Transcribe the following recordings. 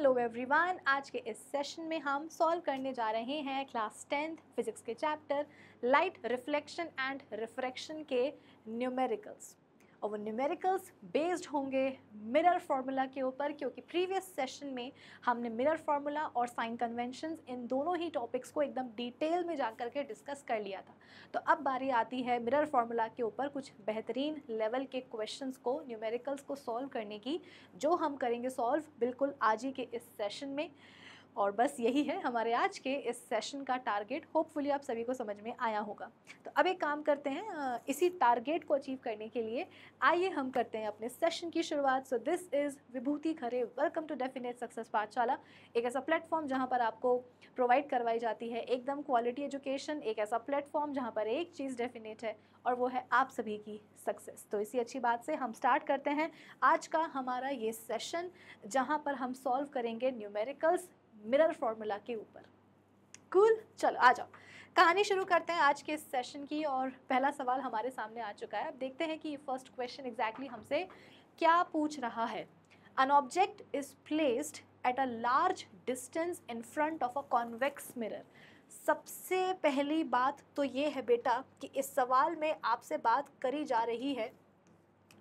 Hello everyone आज के इस सेशन में हम सॉल्व करने जा रहे हैं क्लास टेंथ फिजिक्स के chapter light reflection and refraction के न्यूमेरिकल्स और वो न्यूमेरिकल्स बेस्ड होंगे मिरर फार्मूला के ऊपर, क्योंकि प्रीवियस सेशन में हमने मिरर फार्मूला और साइन कन्वेंशन इन दोनों ही टॉपिक्स को एकदम डिटेल में जा के डिस्कस कर लिया था। तो अब बारी आती है मिरर फार्मूला के ऊपर कुछ बेहतरीन लेवल के क्वेश्चंस को न्यूमेरिकल्स को सॉल्व करने की, जो हम करेंगे सॉल्व बिल्कुल आज ही के इस सेशन में। और बस यही है हमारे आज के इस सेशन का टारगेट होपफुली आप सभी को समझ में आया होगा। तो अब एक काम करते हैं इसी टारगेट को अचीव करने के लिए आइए हम करते हैं अपने सेशन की शुरुआत। So this is Vibhuti Khare. Welcome to definite success Pathshala एक ऐसा प्लेटफॉर्म जहाँ पर आपको प्रोवाइड करवाई जाती है। एकदम क्वालिटी एजुकेशन एक ऐसा प्लेटफॉर्म जहाँ पर एक चीज़ डेफिनेट है और वो है आप सभी की सक्सेस तो इसी अच्छी बात से हम स्टार्ट करते हैं। आज का हमारा ये सेशन जहाँ पर हम सॉल्व करेंगे न्यूमेरिकल्स मिरर फॉर्मूला के ऊपर। Cool cool? चलो, आ जाओ। कहानी शुरू करते हैं आज के इस सेशन की और पहला सवाल हमारे सामने आ चुका है। अब देखते हैं कि फ़र्स्ट क्वेश्चन एग्जैक्टली हमसे क्या पूछ रहा है। An object is placed at a large distance in front of a convex mirror सबसे पहली बात तो ये है बेटा कि इस सवाल में आपसे बात करी जा रही है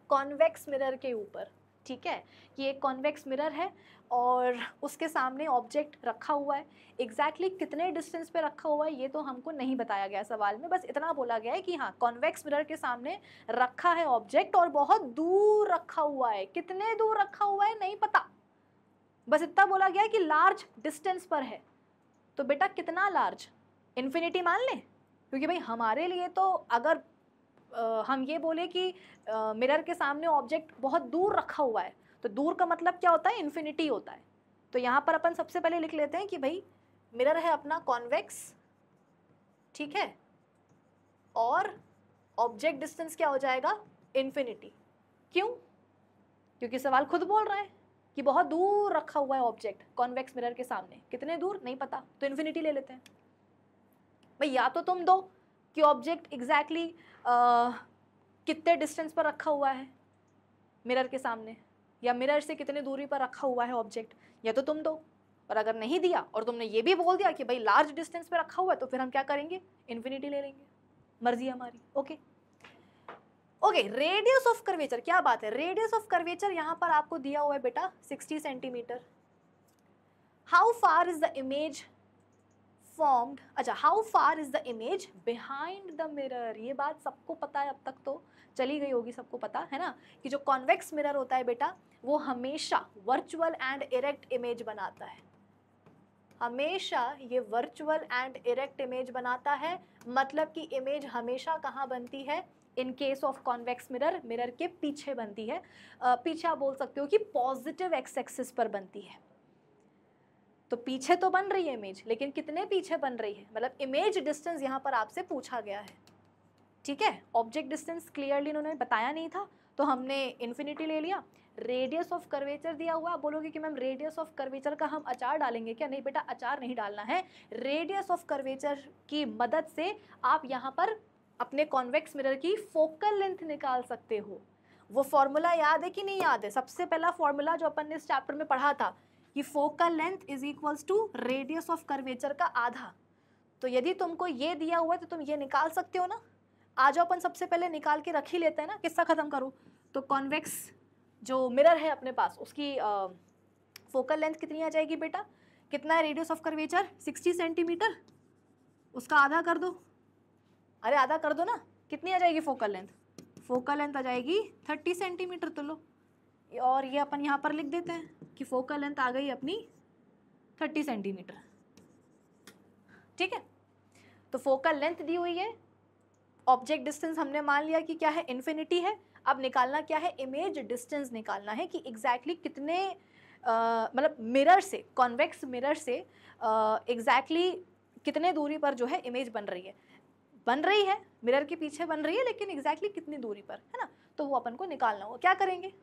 कॉन्वेक्स मिरर के ऊपर। ठीक है? ये एक कॉन्वेक्स मिरर है और उसके सामने ऑब्जेक्ट रखा हुआ है। एग्जैक्टली exactly कितने डिस्टेंस पे रखा हुआ है, ये तो हमको नहीं बताया गया सवाल में। बस इतना बोला गया है कि हाँ कॉन्वेक्स मिरर के सामने रखा है ऑब्जेक्ट और बहुत दूर रखा हुआ है। कितने दूर रखा हुआ है, नहीं पता। बस इतना बोला गया है कि लार्ज डिस्टेंस पर है। तो बेटा कितना लार्ज इन्फिनिटी मान लें? क्योंकि भाई, हमारे लिए तो अगर हम ये बोले कि मिरर के सामने ऑब्जेक्ट बहुत दूर रखा हुआ है। तो दूर का मतलब क्या होता है? इन्फिनिटी होता है। तो यहाँ पर अपन सबसे पहले लिख लेते हैं कि भाई, मिरर है अपना कॉन्वेक्स ठीक है? और ऑब्जेक्ट डिस्टेंस क्या हो जाएगा? इन्फिनिटी क्यों? क्योंकि सवाल खुद बोल रहा है कि बहुत दूर रखा हुआ है ऑब्जेक्ट कॉन्वेक्स मिरर के सामने। कितने दूर? नहीं पता। तो इन्फिनिटी ले लेते हैं। भाई, या तो तुम दो कि ऑब्जेक्ट एग्जैक्टली कितने डिस्टेंस पर रखा हुआ है? मिरर के सामने। या मिरर से कितने दूरी पर रखा हुआ है ऑब्जेक्ट या तो तुम दो। और अगर नहीं दिया और तुमने ये भी बोल दिया कि भाई लार्ज डिस्टेंस पे रखा हुआ है तो फिर हम क्या करेंगे? इन्फिनिटी ले लेंगे। मर्ज़ी हमारी। Okay okay radius of curvature क्या बात है? रेडियस ऑफ़ कर्वेचर यहाँ पर आपको दिया हुआ है बेटा 60 centimetre how far is the image formed अच्छा how far is the image behind the mirror ये बात सबको पता है अब तक तो। चली गई होगी सबको पता, है ना? कि जो कॉन्वेक्स मिरर होता है बेटा, वो हमेशा वर्चुअल एंड इरेक्ट इमेज बनाता है। हमेशा ये वर्चुअल एंड इरेक्ट इमेज बनाता है। मतलब कि इमेज हमेशा कहाँ बनती है? In case of convex mirror mirror के पीछे बनती है। पीछे आप बोल सकते हो कि पॉजिटिव एक्स एक्सिस पर बनती है। तो पीछे तो बन रही है इमेज लेकिन कितने पीछे बन रही है? मतलब इमेज डिस्टेंस यहाँ पर आपसे पूछा गया है। ठीक है? ऑब्जेक्ट डिस्टेंस क्लियरली इन्होंने बताया नहीं था तो हमने इन्फिनिटी ले लिया। रेडियस ऑफ़ कर्वेचर दिया हुआ, आप बोलोगे कि मैम रेडियस ऑफ़ कर्वेचर का हम अचार डालेंगे क्या? नहीं बेटा, अचार नहीं डालना है। रेडियस ऑफ़ कर्वेचर की मदद से आप यहाँ पर अपने कॉन्वेक्स मिरर की फोकल लेंथ निकाल सकते हो। वो फॉर्मूला याद है कि नहीं याद है? सबसे पहला फॉर्मूला जो अपन ने इस चैप्टर में पढ़ा था कि focal length is equals to radius of curvature का आधा। तो यदि तुमको ये दिया हुआ है तो तुम ये निकाल सकते हो ना? आ जाओ अपन सबसे पहले निकाल के रख ही लेते हैं ना, किस्सा ख़त्म करो। तो कॉन्वेक्स जो मिरर है अपने पास, उसकी फोकल लेंथ कितनी आ जाएगी बेटा? कितना है radius of curvature sixty centimetre. उसका आधा कर दो। अरे आधा कर दो ना। कितनी आ जाएगी फोकल लेंथ फोकल लेंथ आ जाएगी थर्टी सेंटीमीटर तो लो। और ये अपन यहाँ पर लिख देते हैं कि फोकल लेंथ आ गई अपनी थर्टी सेंटीमीटर ठीक है? तो फोकल लेंथ दी हुई है। ऑब्जेक्ट डिस्टेंस हमने मान लिया कि क्या है? इन्फिनिटी है। अब निकालना क्या है? इमेज डिस्टेंस निकालना है कि एग्जैक्टली exactly कितने मतलब मिरर से कॉन्वेक्स मिरर से एग्जैक्टली exactly कितने दूरी पर जो है इमेज बन रही है। बन रही है मिरर के पीछे बन रही है, लेकिन एग्जैक्टली exactly कितनी दूरी पर, है ना? तो वो अपन को निकालना होगा। क्या करेंगे?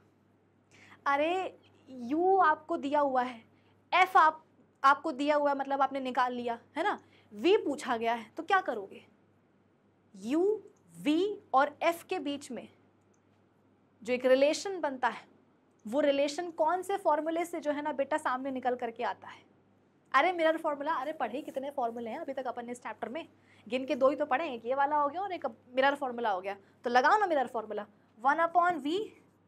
अरे, यू आपको दिया हुआ है। एफ़ आप, आपको दिया हुआ है मतलब आपने निकाल लिया, है ना? वी पूछा गया है तो क्या करोगे? यू, वी और एफ़ के बीच में जो एक रिलेशन बनता है, वो रिलेशन कौन से फॉर्मूले से जो है ना बेटा सामने निकल करके आता है? अरे, मिरर फॉर्मूला, अरे पढ़े कितने फॉर्मूले हैं अभी तक अपन ने इस चैप्टर में। गिन के दो ही तो पढ़े एक ये वाला हो गया और एक मिरर फॉर्मूला हो गया। तो लगाओ ना mirror formula. One upon v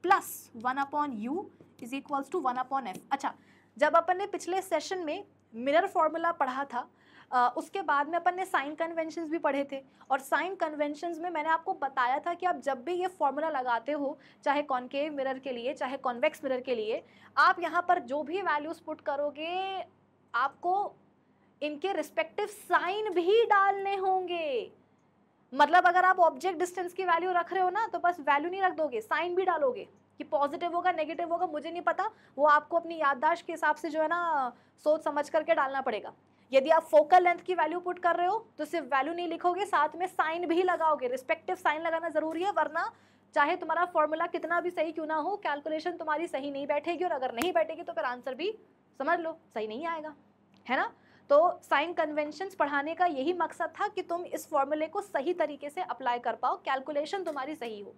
plus one upon u is equals to one upon f अच्छा जब अपन ने पिछले सेशन में मिरर फॉर्मूला पढ़ा था Uh, उसके बाद में अपन ने साइन कन्वेंशन भी पढ़े थे। और साइन कन्वेंशन में मैंने आपको बताया था कि आप जब भी ये फॉर्मूला लगाते हो चाहे कॉन्केव मिरर के लिए चाहे कॉन्वेक्स मिरर के लिए आप यहाँ पर जो भी वैल्यूज़ पुट करोगे आपको इनके रिस्पेक्टिव साइन भी डालने होंगे। मतलब अगर आप ऑब्जेक्ट डिस्टेंस की वैल्यू रख रहे हो ना तो बस वैल्यू नहीं रख दोगे साइन भी डालोगे कि पॉजिटिव होगा नेगेटिव होगा, मुझे नहीं पता। वो आपको अपनी याददाश्त के हिसाब से जो है ना, सोच समझ करके डालना पड़ेगा। यदि आप फोकल लेंथ की वैल्यू पुट कर रहे हो तो सिर्फ़ वैल्यू नहीं लिखोगे, साथ में साइन भी लगाओगे। रिस्पेक्टिव साइन लगाना ज़रूरी है, वरना चाहे तुम्हारा फॉर्मूला कितना भी सही क्यों ना हो कैलकुलेशन तुम्हारी सही नहीं बैठेगी, और अगर नहीं बैठेगी तो फिर आंसर भी समझ लो, सही नहीं आएगा। है ना? तो साइन कन्वेंशंस पढ़ाने का यही मकसद था कि तुम इस फॉर्मूले को सही तरीके से अप्लाई कर पाओ कैलकुलेशन तुम्हारी सही हो।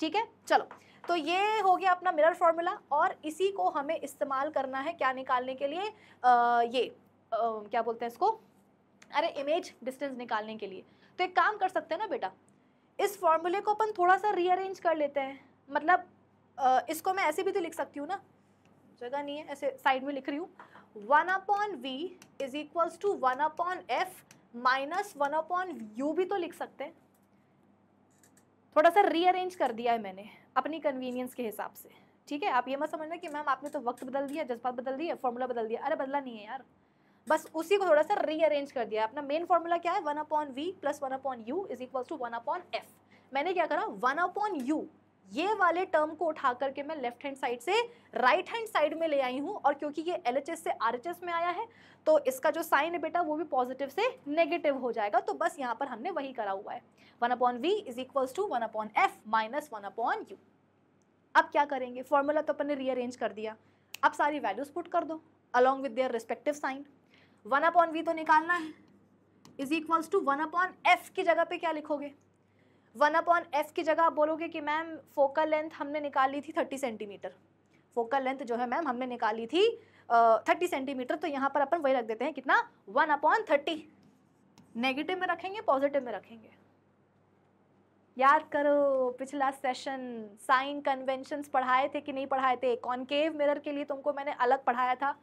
ठीक है? चलो तो ये हो गया अपना मिरर फॉर्मूला और इसी को हमें इस्तेमाल करना है क्या निकालने के लिए? आ, ये आ, क्या बोलते हैं इसको? अरे इमेज डिस्टेंस निकालने के लिए। तो एक काम कर सकते हैं ना बेटा इस फॉर्मूले को अपन थोड़ा सा रीअरेंज कर लेते हैं। मतलब आ, इसको मैं ऐसे भी तो लिख सकती हूँ ना? जगह नहीं है ऐसे साइड में लिख रही हूँ। One upon v is equals to one upon f minus one upon u भी तो लिख सकते हैं। थोड़ा सा रीअरेंज कर दिया है मैंने अपनी कन्वीनियंस के हिसाब से। ठीक है? आप ये मत समझना कि मैम आपने तो वक्त बदल दिया, जज्बात बदल दिया फॉर्मूला बदल दिया। अरे बदला नहीं है यार। बस उसी को थोड़ा सा रीअरेंज कर दिया। अपना मेन फॉर्मूला क्या है? One upon v plus one upon u is equal to one upon f. मैंने क्या करा? वन अपॉन यू ये वाले टर्म को उठा करके मैं लेफ़्ट हैंड साइड से राइट हैंड साइड में ले आई हूँ और क्योंकि ये एलएचएस से आरएचएस में आया है तो इसका जो साइन है बेटा वो भी पॉजिटिव से नेगेटिव हो जाएगा। तो बस यहाँ पर हमने वही करा हुआ है। One upon v is equals to one upon f minus one upon u अब क्या करेंगे? फॉर्मूला तो अपन ने रीअरेंज कर दिया। अब सारी वैल्यूज़ पुट कर दो along with their respective sign one upon v तो निकालना है। Is equals to one upon f की जगह पे क्या लिखोगे? वन अपॉन एफ़ की जगह आप बोलोगे कि मैम फोकल लेंथ हमने निकाली थी थर्टी सेंटीमीटर। फोकल लेंथ जो है मैम हमने निकाली थी थर्टी सेंटीमीटर तो यहाँ पर अपन वही रख देते हैं कितना? One upon thirty. नेगेटिव में रखेंगे, पॉजिटिव में रखेंगे। याद करो, पिछला सेशन साइन कन्वेंशंस पढ़ाए थे कि नहीं पढ़ाए थे? कॉन्केव मिरर के लिए तुमको मैंने अलग पढ़ाया था।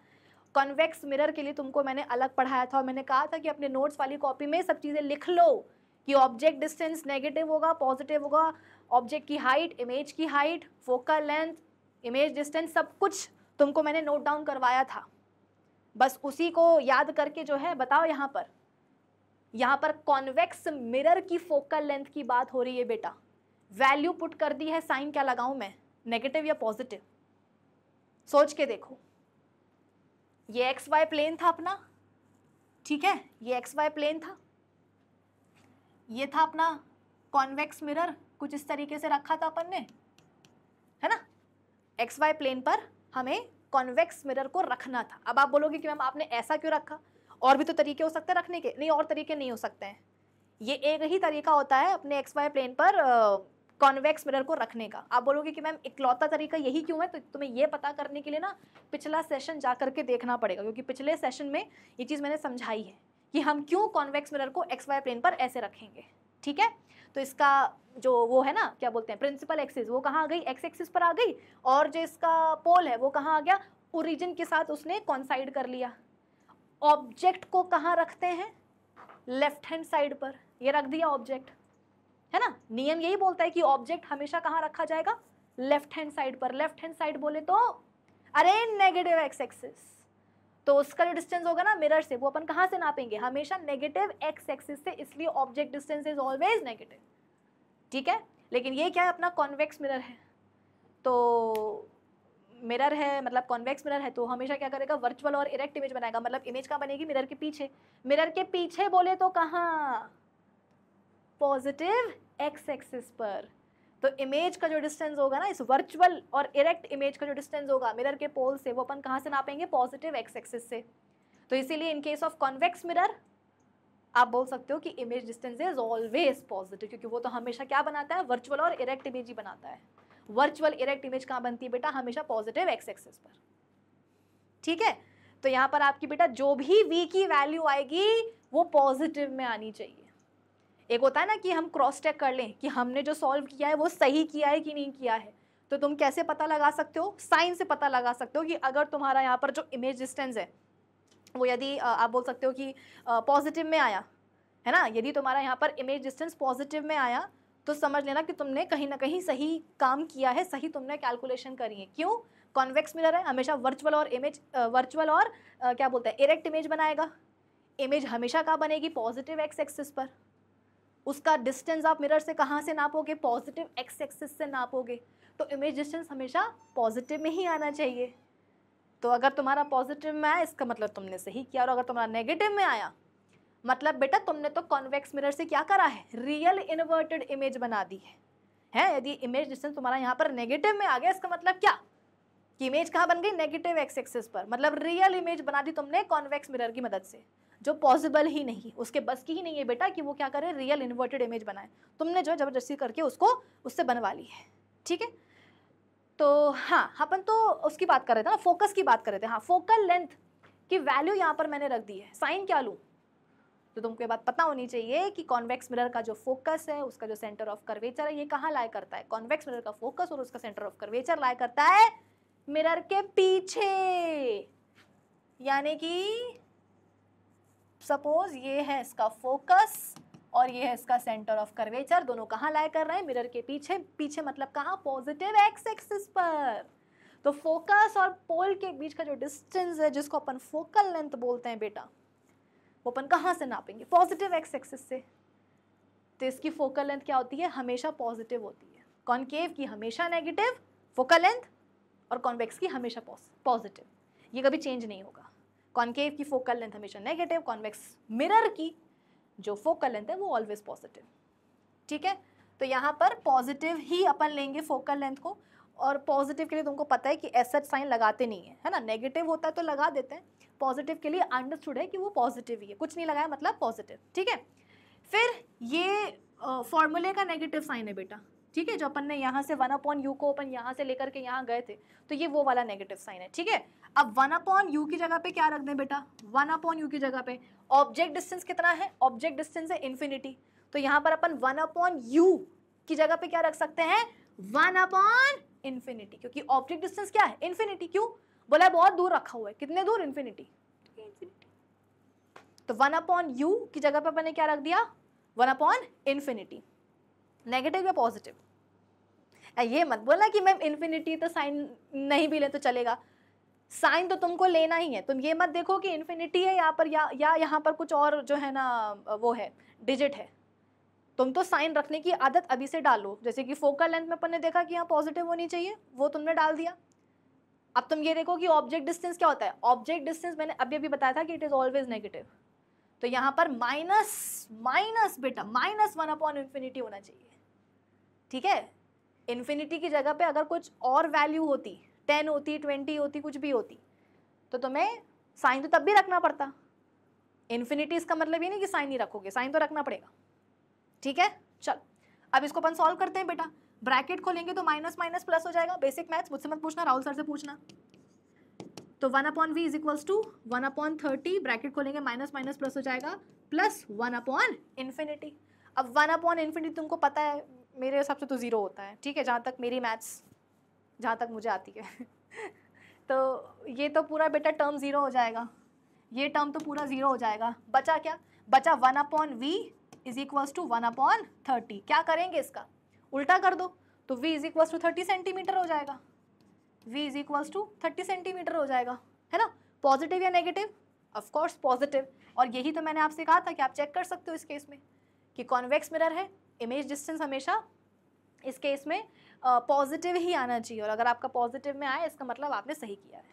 कॉन्वेक्स मिरर के लिए तुमको मैंने अलग पढ़ाया था और मैंने कहा था कि अपने नोट्स वाली कॉपी में सब चीज़ें लिख लो। कि ऑब्जेक्ट डिस्टेंस नेगेटिव होगा पॉजिटिव होगा ऑब्जेक्ट की हाइट इमेज की height focal length image distance सब कुछ तुमको मैंने नोट डाउन करवाया था। बस उसी को याद करके जो है, बताओ यहाँ पर। यहाँ पर कॉन्वेक्स मिरर की फोकल लेंथ की बात हो रही है बेटा। वैल्यू पुट कर दी है साइन क्या लगाऊँ मैं? नेगेटिव या पॉजिटिव सोच के देखो। ये एक्स वाई प्लेन था अपना। ठीक है? ये एक्स वाई प्लेन था। ये था अपना कॉन्वेक्स मिरर कुछ इस तरीके से रखा था अपन ने, है ना? एक्स वाई प्लेन पर हमें कॉन्वेक्स मिरर को रखना था। अब आप बोलोगे कि मैम आपने ऐसा क्यों रखा? और भी तो तरीके हो सकते हैं रखने के। नहीं, और तरीके नहीं हो सकते हैं। ये एक ही तरीका होता है अपने एक्स वाई प्लेन पर कॉन्वेक्स मिरर को रखने का। आप बोलोगे कि मैम इकलौता तरीका यही क्यों है? तो तुम्हें ये पता करने के लिए ना पिछला सेशन जा करके देखना पड़ेगा, क्योंकि पिछले सेशन में ये चीज़ मैंने समझाई है। कि हम क्यों कॉन्वेक्स मिरर को एक्स वाई प्लेन पर ऐसे रखेंगे? ठीक है? तो इसका जो वो है ना, क्या बोलते हैं प्रिंसिपल एक्सिस वो कहाँ आ गई? एक्स एक्सिस पर आ गई। और जो इसका पोल है, वो कहाँ आ गया? ओरिजिन के साथ उसने कॉन्साइड कर लिया। ऑब्जेक्ट को कहाँ रखते हैं? लेफ़्ट हैंड साइड पर। ये रख दिया ऑब्जेक्ट है ना? नियम यही बोलता है कि ऑब्जेक्ट हमेशा कहाँ रखा जाएगा? लेफ़्ट हैंड साइड पर। लेफ़्ट हैंड साइड बोले तो अरे नेगेटिव एक्स एक्सिस तो उसका जो डिस्टेंस होगा ना मिरर से, वो अपन कहाँ से नापेंगे? हमेशा नेगेटिव एक्स एक्सिस से, इसलिए object distance is always negative ठीक है? लेकिन ये क्या है? अपना कॉन्वेक्स मिरर है। तो मिरर है मतलब कॉन्वेक्स मिरर है तो हमेशा क्या करेगा? वर्चुअल और इरेक्ट इमेज बनाएगा। मतलब इमेज कहाँ बनेगी? मिरर के पीछे। मिरर के पीछे बोले तो कहाँ? पॉजिटिव एक्स एक्सिस पर। तो इमेज का जो डिस्टेंस होगा ना, इस वर्चुअल और इरेक्ट इमेज का जो डिस्टेंस होगा मिरर के पोल से, वो अपन कहाँ से नापेंगे? पॉजिटिव एक्स एक्सिस से। तो इसीलिए in case of convex mirror आप बोल सकते हो कि image distance is always positive क्योंकि वो तो हमेशा क्या बनाता है? वर्चुअल और इरेक्ट इमेज ही बनाता है। वर्चुअल इरेक्ट इमेज कहाँ बनती है बेटा? हमेशा पॉजिटिव एक्स एक्सिस पर। ठीक है? तो यहाँ पर आपकी बेटा, जो भी वी की वैल्यू आएगी, वो पॉजिटिव में आनी चाहिए। एक होता है ना कि हम क्रॉस चेक कर लें कि हमने जो सॉल्व किया है, वो सही किया है कि नहीं किया है। तो तुम कैसे पता लगा सकते हो? साइन से पता लगा सकते हो कि अगर तुम्हारा यहाँ पर जो इमेज डिस्टेंस है, वो यदि आप बोल सकते हो कि पॉजिटिव में आया, है ना? यदि तुम्हारा यहाँ पर इमेज डिस्टेंस पॉजिटिव में आया तो समझ लेना कि तुमने कहीं ना कहीं सही काम किया है, सही तुमने कैलकुलेशन करी है। क्यों? कॉन्वेक्स मिरर है, हमेशा वर्चुअल और इमेज वर्चुअल और क्या बोलते हैं इरेक्ट इमेज बनाएगा। इमेज हमेशा कहाँ बनेगी? पॉजिटिव एक्स एक्सिस पर। उसका डिस्टेंस आप मिरर से कहाँ से नापोगे? पॉजिटिव एक्स एक्सिस से नापोगे। तो इमेज डिस्टेंस हमेशा पॉजिटिव में ही आना चाहिए। तो अगर तुम्हारा पॉजिटिव में आया, इसका मतलब तुमने सही किया और अगर तुम्हारा नेगेटिव में आया मतलब बेटा तुमने तो कॉन्वेक्स मिरर से क्या करा है? रियल इन्वर्टेड इमेज बना दी है। है? यदि इमेज डिस्टेंस तुम्हारा यहाँ पर नेगेटिव में आ गया, इसका मतलब क्या? कि इमेज कहाँ बन गई? नेगेटिव एक्स एक्सिस पर। मतलब रियल इमेज बना दी तुमने कॉन्वेक्स मिरर की मदद से, जो पॉसिबल ही नहीं। उसके बस की ही नहीं है बेटा कि वो क्या करे? रियल इन्वर्टेड इमेज बनाए। तुमने जो है ज़बरदस्ती करके उसको, उससे बनवा ली है। ठीक है? तो हाँ अपन तो उसकी बात कर रहे थे ना फोकस की बात कर रहे थे। हाँ फोकल लेंथ की वैल्यू यहाँ पर मैंने रख दी है। साइन क्या लूँ? तो तुमको ये बात पता होनी चाहिए कि कॉन्वेक्स मिरर का जो फोकस है, उसका जो सेंटर ऑफ़ कर्वेचर है, ये कहाँ लाया करता है? कॉन्वेक्स मिरर का फोकस और उसका सेंटर ऑफ़ कर्वेचर लाया करता है मिरर के पीछे। यानी कि सपोज़ ये है इसका फोकस और ये है इसका सेंटर ऑफ़ कर्वेचर। दोनों कहाँ लाए कर रहे हैं? मिरर के पीछे। पीछे मतलब कहाँ? पॉजिटिव एक्स एक्सिस पर। तो फोकस और पोल के बीच का जो डिस्टेंस है, जिसको अपन फोकल लेंथ बोलते हैं बेटा, वो अपन कहाँ से नापेंगे? पॉजिटिव एक्स एक्सिस से। तो इसकी फोकल लेंथ क्या होती है? हमेशा पॉजिटिव होती है। कॉन्केव की हमेशा नेगेटिव, फोकल लेंथ और कॉन्वेक्स की हमेशा पॉजिटिव ये कभी चेंज नहीं होगा। कॉन्केव की फोकल लेंथ हमेशा नेगेटिव कॉन्वेक्स मिरर की जो फोकल लेंथ है वो ऑलवेज पॉजिटिव ठीक है? तो यहाँ पर पॉजिटिव ही अपन लेंगे फोकल लेंथ को और पॉजिटिव के लिए तुमको पता है कि एस एच साइन लगाते नहीं है है ना? नेगेटिव होता है तो लगा देते हैं। पॉजिटिव के लिए अंडरस्टूड है कि वो पॉजिटिव ही है। कुछ नहीं लगाया मतलब पॉजिटिव ठीक है? फिर ये फॉर्मूले का नेगेटिव साइन है बेटा। ठीक है, जो अपन ने यहाँ से वन अपॉन यू को अपन यहाँ से लेकर के यहाँ गए थे तो ये वो वाला नेगेटिव साइन है, ठीक है? अब वन अपॉन यू की जगह पे क्या रख दें बेटा? वन अपॉन यू की जगह पे। ऑब्जेक्ट डिस्टेंस कितना है? ऑब्जेक्ट डिस्टेंस है इन्फिनिटी तो यहाँ पर अपन वन अपॉन यू की जगह पे क्या रख सकते हैं? वन अपॉन इन्फिनिटी क्योंकि ऑब्जेक्ट डिस्टेंस क्या है? इन्फिनिटी क्यों? बोला बहुत दूर रखा हुआ है। कितने दूर? इन्फिनिटी तो वन अपॉन यू की जगह पे अपन क्या रख दिया? वन अपॉन इन्फिनिटी नेगेटिव या पॉजिटिव? ये मत बोलना कि मैम इन्फिनिटी तो साइन नहीं भी ले तो चलेगा। साइन तो तुमको लेना ही है। तुम ये मत देखो कि इन्फिनिटी है यहाँ पर या या यहाँ पर कुछ और जो है ना वो है डिजिट है। तुम तो साइन रखने की आदत अभी से डालो। जैसे कि फोकल लेंथ में अपन ने देखा कि यहाँ पॉजिटिव होनी चाहिए, वो तुमने डाल दिया। अब तुम ये देखो कि ऑब्जेक्ट डिस्टेंस क्या होता है? ऑब्जेक्ट डिस्टेंस मैंने अभी अभी बताया था कि इट इज़ ऑलवेज नेगेटिव तो यहाँ पर माइनस माइनस बेटा माइनस वन अपॉन इन्फिनिटी होना चाहिए। ठीक है? इन्फिनिटी की जगह पे अगर कुछ और वैल्यू होती टेन होती ट्वेंटी होती, कुछ भी होती तो तुम्हें साइन तो तब भी रखना पड़ता। इन्फिनिटी इसका मतलब ये नहीं कि साइन नहीं रखोगे, साइन तो रखना पड़ेगा। ठीक है? चल, अब इसको अपन सॉल्व करते हैं बेटा। ब्रैकेट खोलेंगे तो माइनस माइनस प्लस हो जाएगा। बेसिक मैथ्स मुझसे मत पूछना, राहुल सर से पूछना। तो one upon v is equals to one upon thirty bracket खोलेंगे माइनस माइनस प्लस हो जाएगा। प्लस वन अपॉन इन्फिनिटी अब वन अपॉन इन्फिनिटी तुमको पता है मेरे हिसाब से तो ज़ीरो होता है, ठीक है, जहाँ तक मेरी मैथ्स जहाँ तक मुझे आती है। तो ये तो पूरा बेटा टर्म ज़ीरो हो जाएगा। ये टर्म तो पूरा ज़ीरो हो जाएगा। बचा क्या? बचा one upon v is equals to one upon thirty क्या करेंगे इसका? उल्टा कर दो तो v is equals to thirty centimetre हो जाएगा। v is equals to thirty centimetre हो जाएगा। है ना? पॉजिटिव या नेगेटिव ऑफकोर्स पॉजिटिव और यही तो मैंने आपसे कहा था कि आप चेक कर सकते हो इस केस में कि कॉन्वेक्स मिरर है इमेज डिस्टेंस हमेशा इस केस में पॉजिटिव ही आना चाहिए। और अगर आपका पॉजिटिव में आए इसका मतलब आपने सही किया है।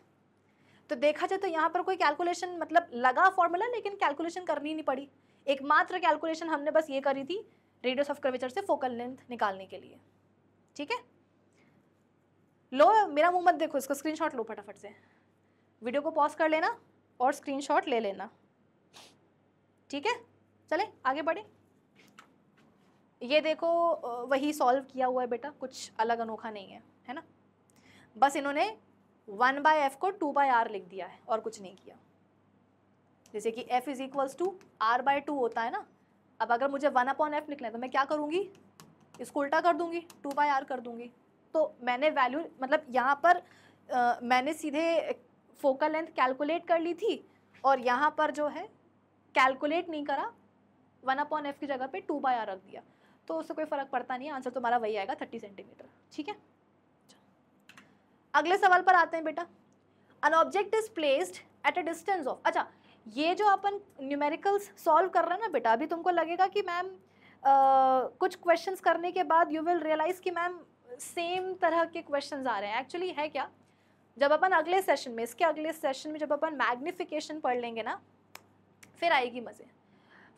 तो देखा जाए तो यहाँ पर कोई कैलकुलेशन मतलब लगा फॉर्मूला लेकिन कैलकुलेशन करनी नहीं पड़ी। एकमात्र कैलकुलेशन हमने बस ये करी थी रेडियस ऑफ़ कर्वेचर से फोकल लेंथ निकालने के लिए। ठीक है? लो, मेरा मुँह मत देखो, इसका स्क्रीनशॉट लो फटाफट से। वीडियो को पॉज कर लेना और स्क्रीनशॉट ले लेना। ठीक है? चले, आगे बढ़े। ये देखो वही सॉल्व किया हुआ है बेटा कुछ अलग अनोखा नहीं है है ना? बस इन्होंने वन बाय एफ़ को टू बाय आर लिख दिया है और कुछ नहीं किया। जैसे कि f is equals to r by two होता है ना? अब अगर मुझे वन अपॉन एफ़ लिखना है तो मैं क्या करूँगी? इसको उल्टा कर दूँगी टू बाय आर कर दूँगी। तो मैंने वैल्यू मतलब यहाँ पर आ, मैंने सीधे फोकल लेंथ कैलकुलेट कर ली थी और यहाँ पर जो है कैलकुलेट नहीं करा वन अपॉन एफ़ की जगह पे टू बाय आर रख दिया। तो उससे कोई फ़र्क पड़ता नहीं आंसर तुम्हारा वही आएगा, थर्टी सेंटीमीटर। ठीक है? अगले सवाल पर आते हैं बेटा। An object is placed at a distance of अच्छा ये जो अपन न्यूमेरिकल्स सॉल्व कर रहे हैं ना बेटा, अभी तुमको लगेगा कि मैम कुछ क्वेश्चंस करने के बाद यू विल रियलाइज़ कि मैम सेम तरह के क्वेश्चंस आ रहे हैं। एक्चुअली है क्या? जब अपन अगले सेशन में, इसके अगले सेशन में जब अपन मैग्निफिकेशन पढ़ लेंगे ना, फिर आएगी मज़े।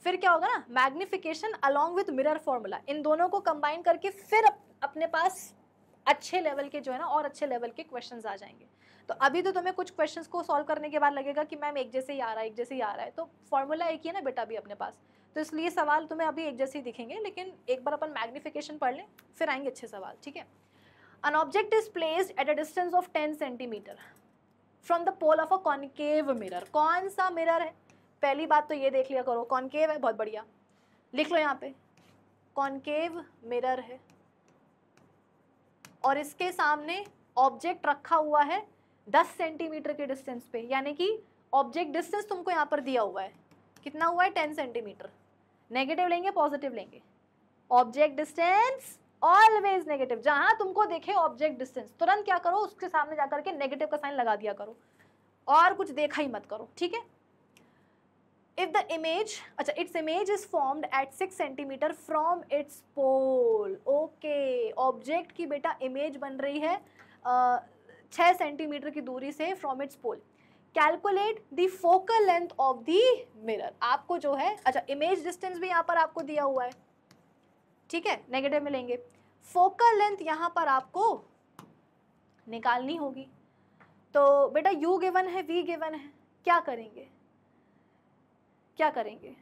फिर क्या होगा ना magnification along with mirror formula इन दोनों को कंबाइन करके फिर अप, अपने पास अच्छे लेवल के जो है ना और अच्छे लेवल के क्वेश्चन आ जाएँगे। तो अभी तो तुम्हें कुछ क्वेश्चंस को सॉल्व करने के बाद लगेगा कि मैम एक जैसे ही आ रहा है एक जैसे ही आ रहा है। तो फॉर्मूला एक ही है ना बेटा अभी अपने पास। तो इसलिए सवाल तुम्हें अभी एक जैसे ही दिखेंगे लेकिन एक बार अपन मैग्निफिकेशन पढ़ लें फिर आएँगे अच्छे सवाल ठीक है? An object is placed at a distance of ten centimetre from the pole of a concave mirror कौन सा मिरर है? पहली बात तो ये देख लिया करो, कॉन्केव है, बहुत बढ़िया। लिख लो यहाँ पे। कॉन्केव मिरर है। और इसके सामने ऑब्जेक्ट रखा हुआ है 10 सेंटीमीटर के डिस्टेंस पे। यानी कि ऑब्जेक्ट डिस्टेंस तुमको यहाँ पर दिया हुआ है। कितना हुआ है? 10 सेंटीमीटर नेगेटिव लेंगे पॉजिटिव लेंगे। ऑब्जेक्ट डिस्टेंस ऑलवेज नेगेटिव जहाँ तुमको देखे ऑब्जेक्ट डिस्टेंस तुरंत क्या करो, उसके सामने जाकर के नेगेटिव का साइन लगा दिया करो। और कुछ देखा ही मत करो, ठीक है? इफ़ द इमेज अच्छा its image is formed at six centimetre from its pole okay object की बेटा इमेज बन रही है छः सेंटीमीटर की दूरी से from its pole calculate the focal length of the mirror आपको जो है अच्छा इमेज डिस्टेंस भी यहाँ पर आपको दिया हुआ है। ठीक है? नेगेटिव में लेंगे फोकल लेंथ यहाँ पर आपको निकालनी होगी। तो बेटा यू गिवन है वी गिवन है, क्या करेंगे? क्या करेंगे?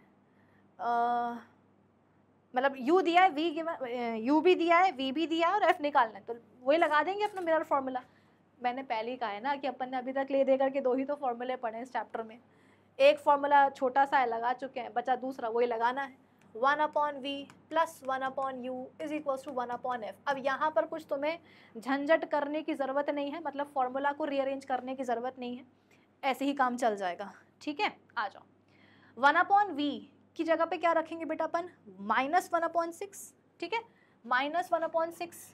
मतलब यू दिया है वी गिवन यू भी दिया है वी भी दिया है और एफ़ निकालना है। तो वही लगा देंगे अपना मिरर फॉर्मूला मैंने पहले ही कहा है ना कि अपन ने अभी तक ले दे करके दो ही तो फार्मूले पढ़े इस चैप्टर में। एक फार्मूला छोटा सा है, लगा चुके हैं, बचा दूसरा, वही लगाना है। One upon v plus one upon u is equals to one upon f अब यहाँ पर कुछ तुम्हें झंझट करने की ज़रूरत नहीं है मतलब फार्मूला को रीअरेंज करने की ज़रूरत नहीं है। ऐसे ही काम चल जाएगा। ठीक है? आ जाओ। वन अपॉन वी की जगह पे क्या रखेंगे बेटा अपन? माइनस वन अपॉन सिक्स, ठीक है? Minus one upon six,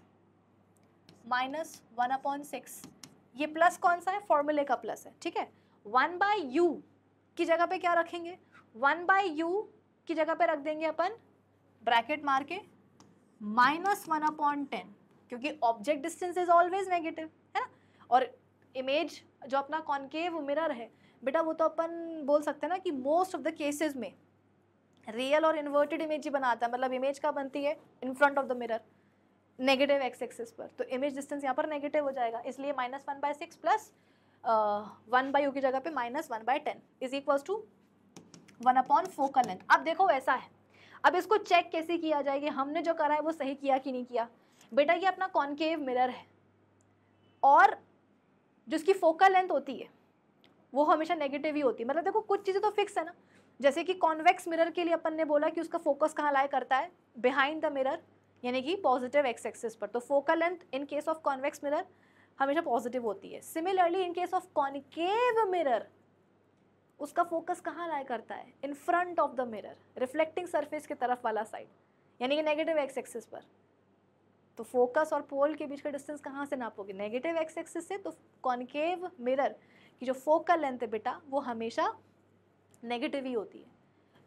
minus one upon six, ये प्लस कौन सा है? फॉर्मूले का प्लस है, ठीक है? वन बाय यू की जगह पे क्या रखेंगे? वन बाय यू की जगह पे रख देंगे अपन, ब्रैकेट मार के, माइनस वन अपॉन टेन, क्योंकि object distance is always negative, है ना? और इमेज जो अपना कॉन्केव मिरर है बेटा वो तो अपन बोल सकते हैं ना कि मोस्ट ऑफ़ द केसेस में रियल और इन्वर्टेड इमेज ही बनाता है। मतलब इमेज का बनती है? In front of the mirror negative x axis पर। तो इमेज डिस्टेंस यहाँ पर नेगेटिव हो जाएगा। इसलिए minus one by six plus one by u की जगह पे minus one by ten is equals to one upon focal length अब देखो ऐसा है। अब इसको चेक कैसे किया जाएगा हमने जो करा है वो सही किया कि नहीं किया? बेटा ये अपना कॉन्केव मिरर है। और जिसकी फोकल लेंथ होती है वो हमेशा नेगेटिव ही होती है। मतलब देखो, कुछ चीज़ें तो फिक्स है ना। जैसे कि कॉन्वेक्स मिरर के लिए अपन ने बोला कि उसका फोकस कहाँ लाया करता है? बिहाइंड द मिरर यानी कि पॉजिटिव एक्स एक्सिस पर। तो focal length in case of convex mirror हमेशा पॉजिटिव होती है। Similarly in case of concave mirror उसका फोकस कहाँ लाया करता है? In front of the mirror reflecting surface की तरफ़ वाला साइड यानी कि नेगेटिव एक्स एक्सिस पर। तो फोकस और पोल के बीच का डिस्टेंस कहाँ से नापोगे? नेगेटिव एक्स एक्सिस से तो कॉन्केव मिरर की जो फोकल लेंथ है बेटा, वो हमेशा नेगेटिव ही होती है।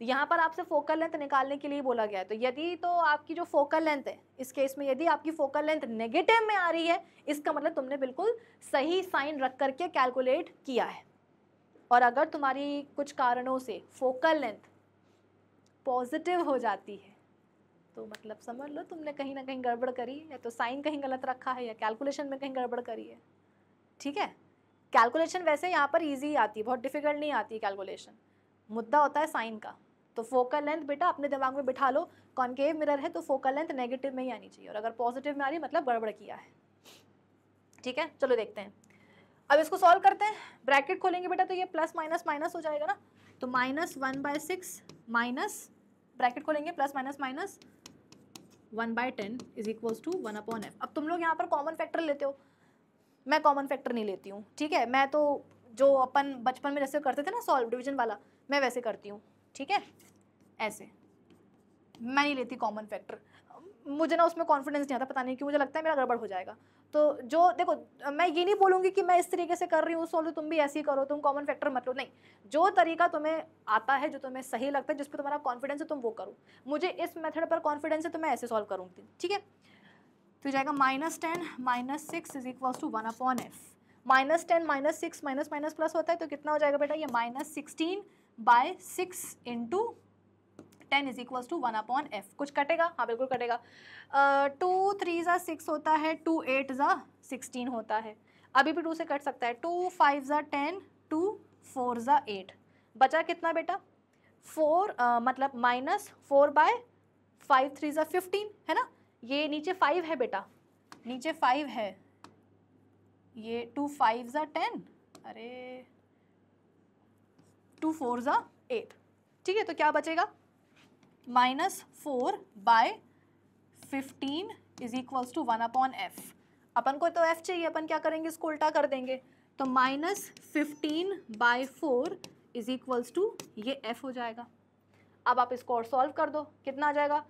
यहाँ पर आपसे फोकल लेंथ निकालने के लिए बोला गया है। तो यदि तो आपकी जो फोकल लेंथ है, इस केस में यदि आपकी फोकल लेंथ नेगेटिव में आ रही है, इसका मतलब तुमने बिल्कुल सही साइन रख करके कैलकुलेट किया है। और अगर तुम्हारी कुछ कारणों से फोकल लेंथ पॉजिटिव हो जाती है तो मतलब समझ लो तुमने कहीं ना कहीं गड़बड़ करी या तो साइन कहीं गलत रखा है, या कैलकुलेशन में कहीं गड़बड़ करी है। ठीक है? कैलकुलेशन वैसे यहाँ पर ईजी आती है, बहुत डिफ़िकल्ट नहीं आती कैलकुलेशन मुद्दा होता है साइन का। तो फोकल लेंथ बेटा अपने दिमाग में बिठा लो कॉन्केव मिरर है तो फोकल लेंथ नेगेटिव में ही आनी चाहिए। और अगर पॉजिटिव में आ रही मतलब गड़बड़ किया है। ठीक है? चलो देखते हैं। अब इसको सॉल्व करते हैं। ब्रैकेट खोलेंगे बेटा तो ये प्लस माइनस माइनस हो जाएगा ना? तो minus one by six minus bracket खोलेंगे plus minus minus one by ten is equals to one upon f अब तुम लोग यहाँ पर कॉमन फैक्टर लेते हो। मैं कॉमन फैक्टर नहीं लेती हूँ, ठीक है? मैं तो जो अपन बचपन में जैसे करते थे ना सॉल्व डिवीज़न वाला, मैं वैसे करती हूँ, ठीक है? ऐसे। मैं नहीं लेती कॉमन फैक्टर मुझे ना उसमें कॉन्फिडेंस नहीं आता, पता नहीं क्यों, मुझे लगता है मेरा गड़बड़ हो जाएगा। तो जो, देखो, मैं ये नहीं बोलूँगी कि मैं इस तरीके से कर रही हूँ सोलो तुम भी ऐसे ही करो, तुम कॉमन फैक्टर मत लो, नहीं। जो तरीका तुम्हें आता है, जो तुम्हें सही लगता है, जिस पर तुम्हारा कॉन्फिडेंस है, तुम वो करो। मुझे इस मेथड पर कॉन्फिडेंस है तो मैं ऐसे सॉल्व करूँगी, ठीक है? तो जाएगा minus ten minus six is equal to one upon f minus ten minus six minus minus plus होता है तो कितना हो जाएगा बेटा? ये minus sixteen by six into ten is equal to one upon f कुछ कटेगा? हाँ बिल्कुल कटेगा। टू थ्री ज़ा सिक्स होता है टू एट ज़ा सिक्सटीन होता है। अभी भी टू से कट सकता है। टू फाइव ज़ा टेन टू फोर ज़ा एट बचा कितना बेटा? फोर uh, मतलब minus four by five three ज़ा फिफ्टीन है ना? ये नीचे फाइव है बेटा। नीचे फाइव है। ये टू फाइव ज़ा टेन अरे टू फोर ज़ा एट ठीक है तो क्या बचेगा? Minus four by fifteen is equals to one upon f अपन को तो एफ़ चाहिए, अपन क्या करेंगे? इसको उल्टा कर देंगे। तो minus fifteen by four is equals to ये एफ़ हो जाएगा। अब आप इसको और सॉल्व कर दो। कितना आ जाएगा?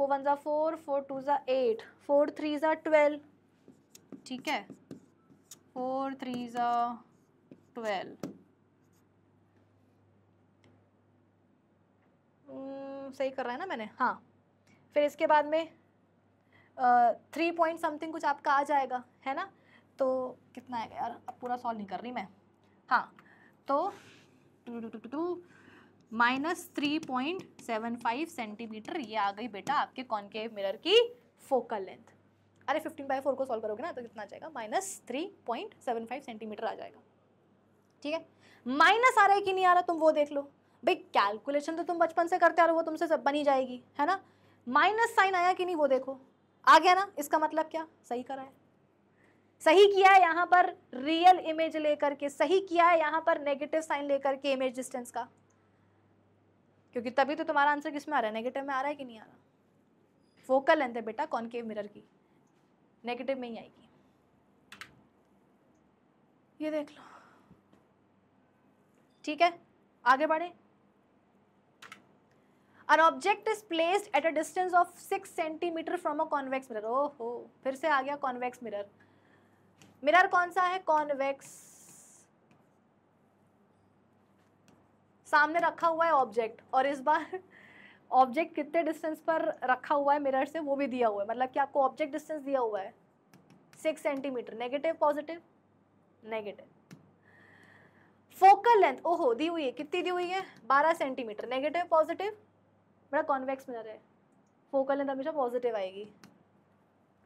फोर वन ज़ा फोर फोर टू ज़ा एट, फोर थ्री ज़ा ट्वेल्व। ठीक है? फोर थ्री ज़ा ट्वेल्व। सही कर रहा है ना मैंने? हाँ। फिर इसके बाद में थ्री पॉइंट समथिंग कुछ आपका आ जाएगा, है ना? तो कितना आएगा यार? अब पूरा सॉल्व नहीं कर रही मैं। हाँ। तो two two two two minus three point seven five centimetre. ये आ गई बेटा आपके कॉनकेव मिरर की फोकल लेंथ। अरे फिफ्टीन बाई फोर को सॉल्व करोगे ना तो कितना आ जाएगा? Minus three point seven five centimetre आ जाएगा। ठीक है? माइनस आ रहा है कि नहीं आ रहा? तुम वो देख लो। भाई कैलकुलेशन तो तुम बचपन से करते आ रहे हो, वो तुमसे सब बनी जाएगी, है ना? माइनस साइन आया कि नहीं वो देखो। आ गया ना? इसका मतलब क्या? सही करा है। सही किया है यहाँ पर रियल इमेज लेकर के, सही किया है यहाँ पर नेगेटिव साइन लेकर के इमेज डिस्टेंस का। क्योंकि तभी तो तुम्हारा आंसर किसमें आ रहा है? नेगेटिव में आ रहा है कि नहीं आ रहा? फोकल लेंथ है बेटा कॉनकेव मिरर की। नेगेटिव में ही आएगी। ये देख लो। ठीक है? आगे बढ़े। An object is placed at a distance of centimetre from a convex mirror ओहो, फिर से आ गया कॉन्वेक्स मिरर मिरर कौन सा है? कॉन्वेक्स सामने रखा हुआ है ऑब्जेक्ट और इस बार ऑब्जेक्ट कितने डिस्टेंस पर रखा हुआ है मिरर से, वो भी दिया हुआ है। मतलब कि आपको ऑब्जेक्ट डिस्टेंस दिया हुआ है। Six centimetre negative positive negative focal length ओहो, दी हुई है। कितनी दी हुई है? बारह सेंटीमीटर नेगेटिव पॉजिटिव बड़ा कॉन्वेक्स मिरर है। फोकल लेंथ हमेशा पॉजिटिव आएगी।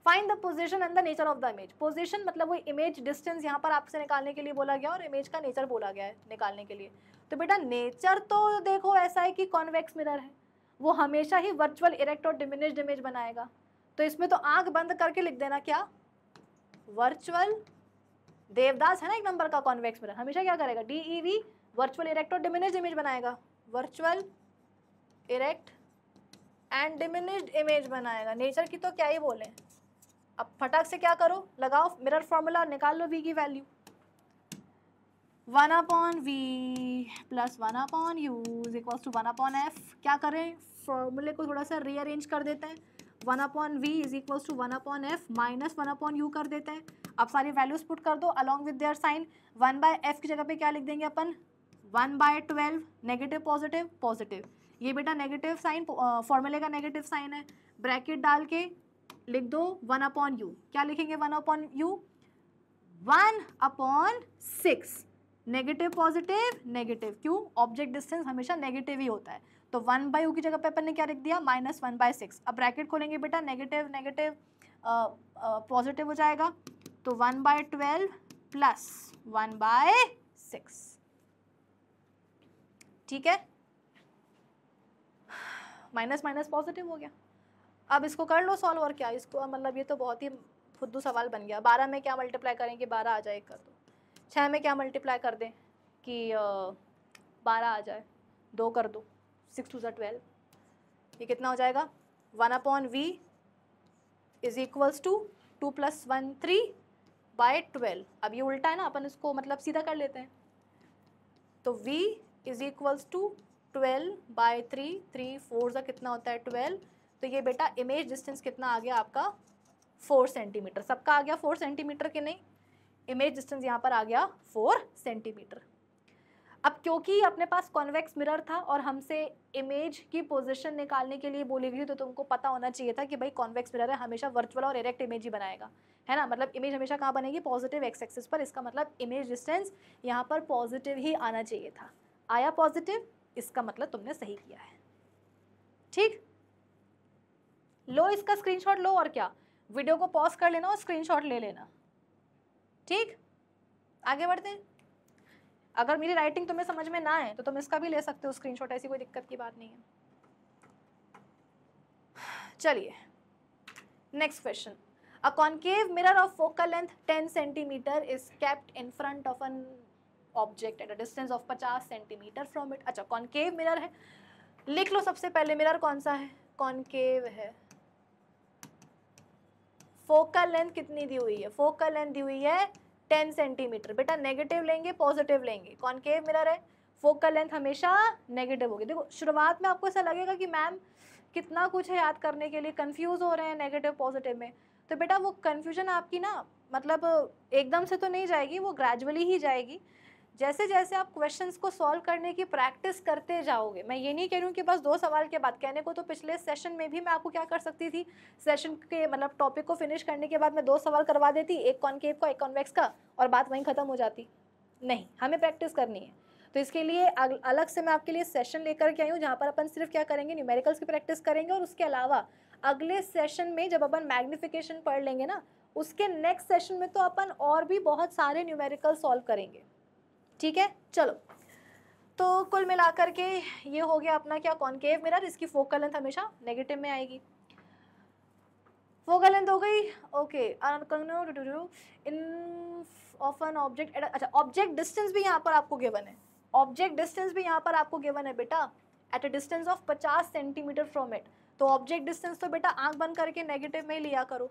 Find the position and the nature of the image position मतलब वो इमेज डिस्टेंस यहाँ पर आपसे निकालने के लिए बोला गया और इमेज का नेचर बोला गया है निकालने के लिए। तो बेटा नेचर तो देखो ऐसा है कि कॉन्वेक्स मिरर है। वो हमेशा ही वर्चुअल इरेक्ट और डिमिनिश्ड इमेज बनाएगा। तो इसमें तो आँख बंद करके लिख देना क्या? वर्चुअल देवदास है ना एक नंबर का कॉन्वेक्स मिरर हमेशा क्या करेगा? D E V virtual erect और डिमिनिश्ड इमेज बनाएगा। Virtual erect and diminished image बनाएगा। नेचर की तो क्या ही बोले? अब फटाक से क्या करो? लगाओ मिरर फॉर्मूला निकाल लो वी की value one upon v plus one upon u is equal to one upon f क्या करें? फॉर्मूले को थोड़ा सा रीअरेंज कर देते हैं. One upon v is equal to one upon f minus one upon u कर देते हैं. अब सारी वैल्यूज़ पुट कर दो along with their sign one by f की जगह पे क्या लिख देंगे अपन? One by twelve negative positive positive ये बेटा नेगेटिव साइन फॉर्मूले का नेगेटिव साइन है. ब्रैकेट डाल के लिख दो वन अपॉन यू। क्या लिखेंगे one upon u? One upon six. Negative positive, negative. क्यों? ऑब्जेक्ट डिस्टेंस हमेशा नेगेटिव ही होता है। तो वन बाय यू की जगह पे अपन ने क्या लिख दिया? Minus one by six. अब ब्रैकेट खोलेंगे बेटा। नेगेटिव नेगेटिव पॉजिटिव हो जाएगा। तो one by twelve plus one by six. ठीक है? माइनस माइनस पॉजिटिव हो गया। अब इसको कर लो सॉल्व और क्या? इसको मतलब ये तो बहुत ही खुद सवाल बन गया। बारह में क्या मल्टीप्लाई करें कि बारह आ जाए कर दो। छः में क्या मल्टीप्लाई कर दें? कि बारह आ जाए। दो कर दो। सिक्स टू ज़ा ट्वेल्व ये कितना हो जाएगा? One upon v is equals to two plus one three by twelve अब ये उल्टा है ना, अपन इसको मतलब सीधा कर लेते हैं। तो v is equals to twelve by three three four ज़ा कितना होता है? ट्वेल्व तो ये बेटा इमेज डिस्टेंस कितना आ गया आपका? फोर सेंटीमीटर सबका आ गया फोर सेंटीमीटर के नहीं? इमेज डिस्टेंस यहाँ पर आ गया फोर सेंटीमीटर अब क्योंकि अपने पास कॉन्वेक्स मिरर था और हमसे इमेज की पोजीशन निकालने के लिए बोली गई तो तुमको पता होना चाहिए था कि भाई कॉन्वेक्स मिरर है, हमेशा वर्चुअल और डायरेक्ट इमेज ही बनाएगा। है ना? मतलब इमेज हमेशा कहाँ बनेगी? पॉजिटिव एक्स एक्सिस पर। इसका मतलब इमेज डिस्टेंस यहाँ पर पॉजिटिव ही आना चाहिए था। आया पॉजिटिव इसका मतलब तुमने सही किया है। ठीक? लो इसका स्क्रीनशॉट लो और क्या? वीडियो को पॉज कर लेना और स्क्रीनशॉट ले लेना। ठीक? आगे बढ़ते हैं। अगर मेरी राइटिंग तुम्हें समझ में ना आए तो तुम इसका भी ले सकते हो स्क्रीनशॉट ऐसी कोई दिक्कत की बात नहीं है। चलिए। Next question a concave mirror of focal length 10 centimetre is kept in front of an object at a distance of 50 centimetre from it अच्छा कॉन्केव मिरर है। लिख लो सबसे पहले मिरर कौन सा है? कॉन्केव है। फोकल लेंथ कितनी दी हुई है? फोकल लेंथ दी हुई है टेन सेंटीमीटर। बेटा नेगेटिव लेंगे पॉजिटिव लेंगे। कॉन्केव मिरर है? फोकल लेंथ हमेशा नेगेटिव होगी। देखो, शुरुआत में आपको ऐसा लगेगा कि मैम कितना कुछ है याद करने के लिए कंफ्यूज हो रहे हैं नेगेटिव पॉजिटिव में। तो बेटा, वो कन्फ्यूज़न आपकी ना मतलब एकदम से तो नहीं जाएगी, वो ग्रेजुअली ही जाएगी। जैसे जैसे आप क्वेश्चंस को सॉल्व करने की प्रैक्टिस करते जाओगे, मैं ये नहीं कह रही हूँ कि बस दो सवाल के बाद, कहने को तो पिछले सेशन में भी मैं आपको क्या कर सकती थी? सेशन के मतलब टॉपिक को फिनिश करने के बाद मैं दो सवाल करवा देती, एक कॉन्केव का, एक कॉन्वेक्स का, और बात वहीं ख़त्म हो जाती। नहीं, हमें प्रैक्टिस करनी है। तो इसके लिए अलग से मैं आपके लिए सेशन लेकर के आई हूँ, जहाँ पर अपन सिर्फ़ क्या करेंगे न्यूमेरिकल्स की प्रैक्टिस करेंगे, और उसके अलावा अगले सेशन में जब अपन मैग्निफिकेशन पढ़ लेंगे ना, उसके नेक्स्ट सेशन में तो अपन और भी बहुत सारे न्यूमेरिकल सॉल्व करेंगे। ठीक है? चलो। तो कुल मिलाकर के ये हो गया अपना क्या कॉन्केव? मिरर इसकी फोकल लेंथ हमेशा नेगेटिव में आएगी। फोकल लेंथ हो गई। Okay in of an object अच्छा ऑब्जेक्ट डिस्टेंस भी यहाँ पर आपको गिवन है। ऑब्जेक्ट डिस्टेंस भी यहाँ पर आपको गिवन है बेटा। At a distance of 50 centimetre from it तो ऑब्जेक्ट डिस्टेंस तो बेटा आँख बंद करके नेगेटिव में ही लिया करो।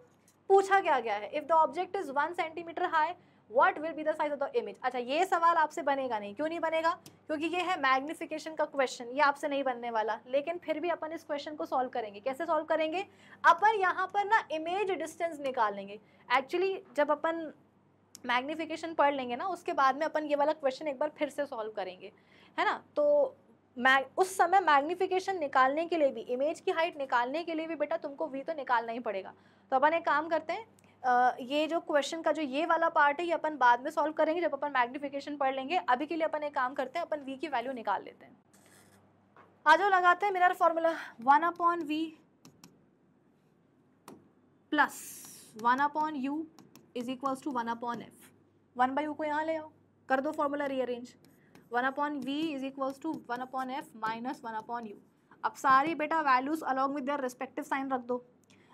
पूछा क्या गया है? If the object is one centimetre high what will be the size of the image अच्छा ये सवाल आपसे बनेगा नहीं। क्यों नहीं बनेगा? क्योंकि ये है मैग्निफिकेशन का क्वेश्चन ये आपसे नहीं बनने वाला। लेकिन फिर भी अपन इस क्वेश्चन को सॉल्व करेंगे। कैसे सॉल्व करेंगे? अपन यहाँ पर ना इमेज डिस्टेंस निकाल लेंगे। एक्चुअली जब अपन मैग्निफिकेशन पढ़ लेंगे ना, उसके बाद में अपन ये वाला क्वेश्चन एक बार फिर से सॉल्व करेंगे। है ना? तो मैग उस समय मैग्निफिकेशन निकालने के लिए भी इमेज की हाइट निकालने के लिए भी बेटा तुमको वी तो निकालना ही पड़ेगा। तो अपन एक काम करते हैं ये जो क्वेश्चन का जो ये वाला पार्ट है, ये अपन बाद में सॉल्व करेंगे जब अपन मैग्निफिकेशन पढ़ लेंगे। अभी के लिए अपन एक काम करते हैं, अपन वी की वैल्यू निकाल लेते हैं। आ जाओ लगाते हैं मेरा formula one upon v plus one upon u is equals to one upon f one by u को यहाँ ले आओ। कर दो formula rearrange one upon v is equals to one upon f minus one upon u अब सारी बेटा values along with their respective sign रख दो।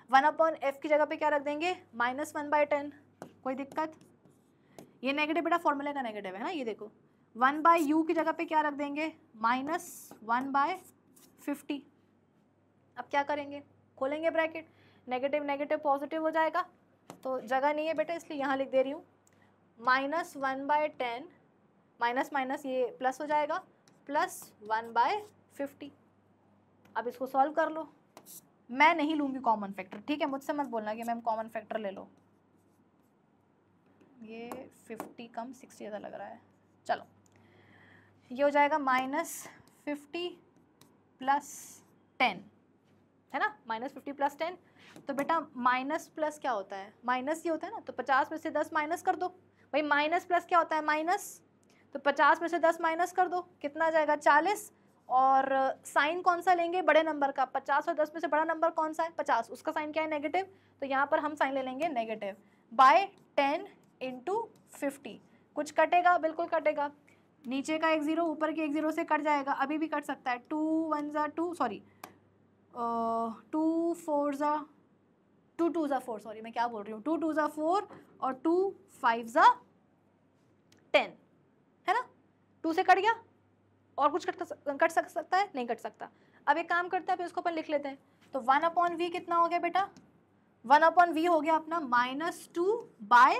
वन अपॉन एफ़ की जगह पे क्या रख देंगे? Minus one by ten. कोई दिक्कत? ये नेगेटिव बेटा फॉर्मूले का नेगेटिव है ना, ये देखो। वन बाय यू की जगह पे क्या रख देंगे? Minus one by fifty. अब क्या करेंगे? खोलेंगे ब्रैकेट। नेगेटिव नेगेटिव पॉजिटिव हो जाएगा। तो जगह नहीं है बेटा, इसलिए यहाँ लिख दे रही हूँ। Minus one by ten, minus minus ये प्लस हो जाएगा। Plus one by fifty. अब इसको सॉल्व कर लो। मैं नहीं लूँगी कॉमन फैक्टर ठीक है, मुझसे मत बोलना कि मैम कॉमन फैक्टर ले लो। ये फिफ्टी कम सिक्सटी ज़्यादा लग रहा है। चलो। ये हो जाएगा माइनस फिफ्टी प्लस टेन है ना? माइनस फिफ्टी प्लस टेन तो बेटा माइनस प्लस क्या होता है? माइनस ये होता है ना तो पचास में से दस माइनस कर दो। भाई माइनस प्लस क्या होता है? माइनस तो पचास में से दस माइनस कर दो। कितना जाएगा? चालीस। और साइन कौन सा लेंगे? बड़े नंबर का। पचास और दस में से बड़ा नंबर कौन सा है? पचास। उसका साइन क्या है? नेगेटिव। तो यहाँ पर हम साइन ले लेंगे negative. By ten into fifty. कुछ कटेगा? बिल्कुल कटेगा। नीचे का एक ज़ीरो, ऊपर के एक ज़ीरो से कट जाएगा। अभी भी कट सकता है। टू वन ज़ा टू, सॉरी। टू फोर ज़ा, टू टू ज़ा फोर, सॉरी। मैं क्या बोल रही हूँ? टू टू ज़ा फोर और टू फाइव ज़ा टेन। है ना? टू से कट गया? और कुछ कट कट सक, सकता है? नहीं कट सकता। अब एक काम करते हैं अभी उसको अपन लिख लेते हैं। तो वन अपॉन वी कितना हो गया बेटा? वन अपॉन वी हो गया अपना minus two by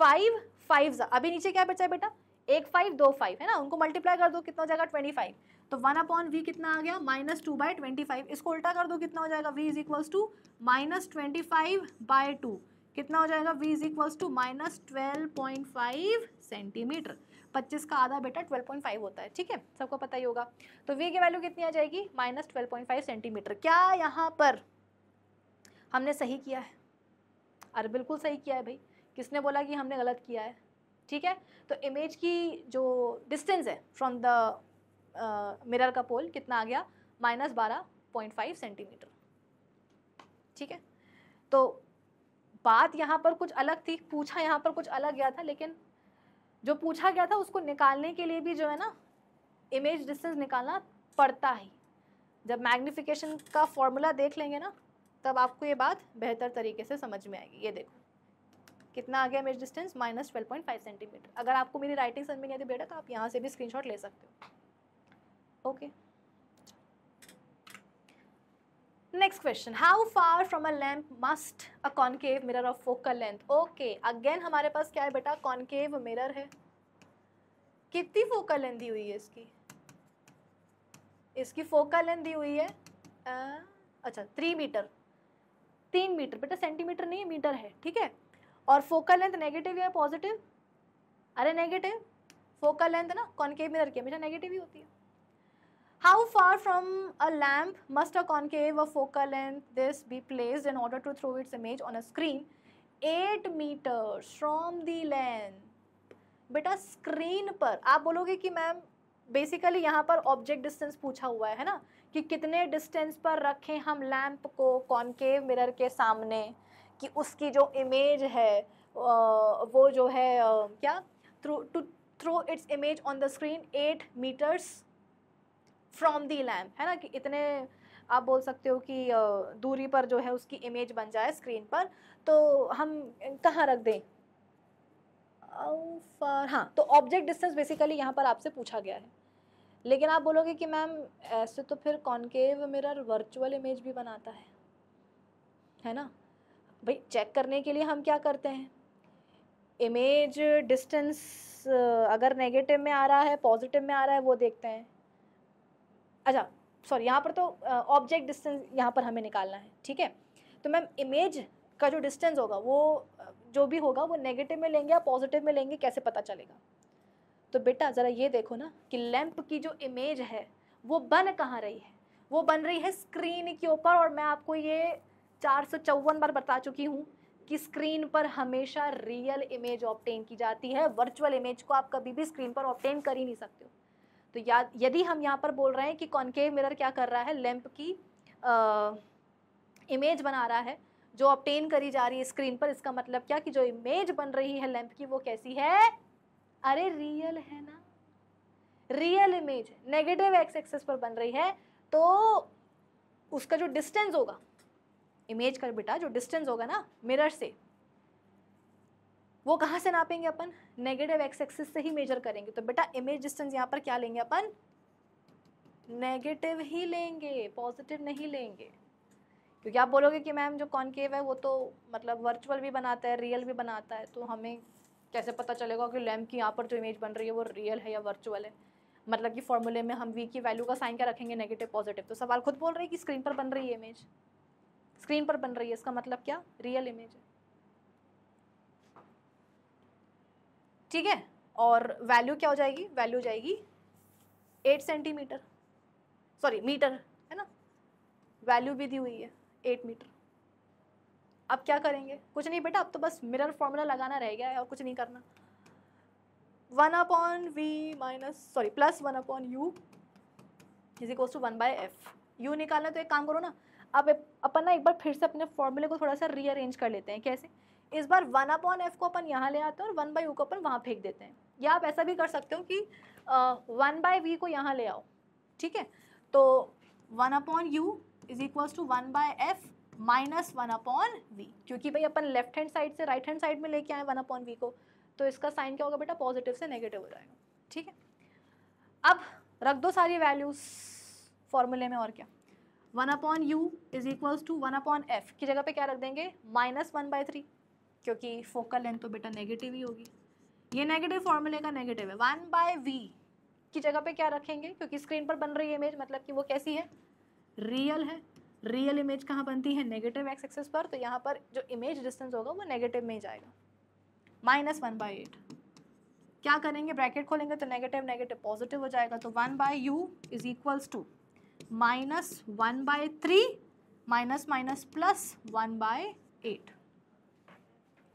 five five अभी नीचे क्या बचा है बेटा? एक फाइव, दो फाइव, है ना? उनको मल्टीप्लाई कर दो, कितना हो जाएगा? ट्वेंटी फाइव तो वन अपॉन वी कितना आ गया? Minus two by twenty five इसको उल्टा कर दो, कितना हो जाएगा? V is equals to minus twenty five by two. कितना हो जाएगा? V is equals to minus twelve point five centimetre. पच्चीस का आधा बेटा ट्वेल्व पॉइंट फाइव होता है, ठीक है? सबको पता ही होगा। तो वी की वैल्यू कितनी आ जाएगी? Minus twelve point five centimetre क्या यहाँ पर हमने सही किया है? अरे, बिल्कुल सही किया है भाई। किसने बोला कि हमने गलत किया है? ठीक है? तो इमेज की जो डिस्टेंस है फ्रॉम द मिरर का पोल कितना आ गया? माइनस बारह पॉइंट फाइव सेंटीमीटर ठीक है? तो बात यहाँ पर कुछ अलग थी, पूछा यहाँ पर कुछ अलग गया था, लेकिन जो पूछा गया था उसको निकालने के लिए भी जो है ना इमेज डिस्टेंस निकालना पड़ता ही। जब मैग्निफिकेशन का फॉर्मूला देख लेंगे ना, तब आपको ये बात बेहतर तरीके से समझ में आएगी। ये देखो, कितना आ गया image distance minus twelve point five centimetre अगर आपको मेरी राइटिंग समझ में नहीं आती, बेटा तो आप यहाँ से भी स्क्रीनशॉट ले सकते हो। Okay next question how far from a lamp must a concave mirror of focal length okay again हमारे पास क्या है बेटा? कॉनकेव मिरर है। कितनी फोकल लेंथ दी हुई है इसकी? इसकी फोकल लेंथ दी हुई है आ, अच्छा थ्री मीटर तीन मीटर बेटा सेंटीमीटर नहीं मीटर है ठीक है? और फोकल लेंथ नेगेटिव या पॉजिटिव अरे नेगेटिव फोकल लेंथ ना कॉनकेव मिरर की हमेशा नेगेटिव ही होती है। How far from a lamp must a concave a focal length this be placed in order to throw its image on a screen at metres from the length बेटा screen पर, आप बोलोगे कि मैम बेसिकली यहाँ पर object distance पूछा हुआ है ना? कि कितने डिस्टेंस पर रखें हम लैम्प को कॉन्केव मिरर के सामने? कि उसकी जो इमेज है वो जो है क्या? Through to throw its image on the screen at metres from the lamp है ना, कि इतने आप बोल सकते हो कि दूरी पर जो है उसकी इमेज बन जाए स्क्रीन पर तो हम कहाँ रख दें? फॉर हाँ तो ऑब्जेक्ट डिस्टेंस बेसिकली यहाँ पर आपसे पूछा गया है। लेकिन आप बोलोगे कि मैम ऐसे तो फिर कॉन्केव मिरर वर्चुअल इमेज भी बनाता है है ना? भाई चेक करने के लिए हम क्या करते हैं? इमेज डिस्टेंस अगर नेगेटिव में आ रहा है पॉजिटिव में आ रहा है, वो देखते हैं। अच्छा सॉरी यहाँ पर तो ऑब्जेक्ट डिस्टेंस यहाँ पर हमें निकालना है, ठीक है? तो मैम इमेज का जो डिस्टेंस होगा, वो जो भी होगा, वो नेगेटिव में लेंगे या पॉजिटिव में लेंगे, कैसे पता चलेगा? तो बेटा, ज़रा ये देखो ना कि लैंप की जो इमेज है, वो बन कहाँ रही है? वो बन रही है स्क्रीन के ऊपर और मैं आपको ये चार सौ चौवन बार बता चुकी हूँ कि स्क्रीन पर हमेशा रियल इमेज ऑप्टेन की जाती है। वर्चुअल इमेज को आप कभी भी स्क्रीन पर ऑप्टेन कर ही नहीं सकते हो। तो याद यदि हम यहाँ पर बोल रहे हैं कि कॉन्केव मिरर क्या कर रहा है? लैंप की इमेज बना रहा है, जो ऑप्टेन करी जा रही है स्क्रीन पर, इसका मतलब क्या कि जो इमेज बन रही है लैंप की, वो कैसी है? अरे रियल है ना? Real image negative x axis पर बन रही है तो उसका जो डिस्टेंस होगा इमेज का बेटा, जो डिस्टेंस होगा ना मिरर से वो कहाँ से नापेंगे अपन? नेगेटिव एक्स एक्सिस से ही मेजर करेंगे। तो बेटा इमेज डिस्टेंस यहाँ पर क्या लेंगे अपन? नेगेटिव ही लेंगे पॉजिटिव नहीं लेंगे। क्योंकि आप बोलोगे कि मैम जो कॉन्केव है वो तो मतलब वर्चुअल भी बनाता है रियल भी बनाता है। तो हमें कैसे पता चलेगा कि लैम्प की यहाँ पर जो इमेज बन रही है वो रियल है या वर्चुअल है? मतलब कि फॉर्मूले में हम वी की वैल्यू का साइन क्या रखेंगे? नेगेटिव पॉजिटिव तो सवाल खुद बोल रहे हैं कि स्क्रीन पर बन रही है इमेज स्क्रीन पर बन रही है, इसका मतलब क्या? रियल इमेज है। ठीक है? और वैल्यू क्या हो जाएगी? वैल्यू जाएगी एट सेंटीमीटर सॉरी मीटर है ना? वैल्यू भी दी हुई है एट मीटर अब क्या करेंगे? कुछ नहीं बेटा, अब तो बस मिरर फॉर्मूला लगाना रह गया है और कुछ नहीं करना. One upon v minus sorry plus one upon u is equal to one by f u निकालना तो एक काम करो ना, अब अपन ना एक बार फिर से अपने फॉर्मूले को थोड़ा सा रीअरेंज कर लेते हैं, कैसे? इस बार वन अपॉन एफ़ को अपन यहाँ ले आते हैं और वन बाई यू को अपन वहाँ फेंक देते हैं। या आप ऐसा भी कर सकते हो कि वन बाय वी को यहाँ ले आओ, ठीक है? तो one upon u is equals to one by f minus one upon v, क्योंकि भाई अपन लेफ़्ट हैंड साइड से राइट हैंड साइड में लेके आए वन अपॉन वी को तो इसका साइन क्या होगा बेटा? पॉजिटिव से नेगेटिव हो जाएगा, ठीक है? अब रख दो सारी वैल्यूज़ फॉर्मूले में और क्या? One upon u is equals to one upon f, की जगह पे क्या रख देंगे? Minus one by three. क्योंकि फोकल लेंथ तो बेटा नेगेटिव ही होगी। ये नेगेटिव फॉर्मूले का नेगेटिव है। वन बाय वी की जगह पे क्या रखेंगे? क्योंकि स्क्रीन पर बन रही है इमेज मतलब कि वो कैसी है? रियल है। रियल इमेज कहाँ बनती है? नेगेटिव एक्स एक्सेस पर। तो यहाँ पर जो इमेज डिस्टेंस होगा, वो नेगेटिव में ही जाएगा। माइनस वन बाई एट क्या करेंगे? ब्रैकेट खोलेंगे तो नेगेटिव नेगेटिव पॉजिटिव हो जाएगा। तो one by u is equals to minus one by three minus minus plus one by eight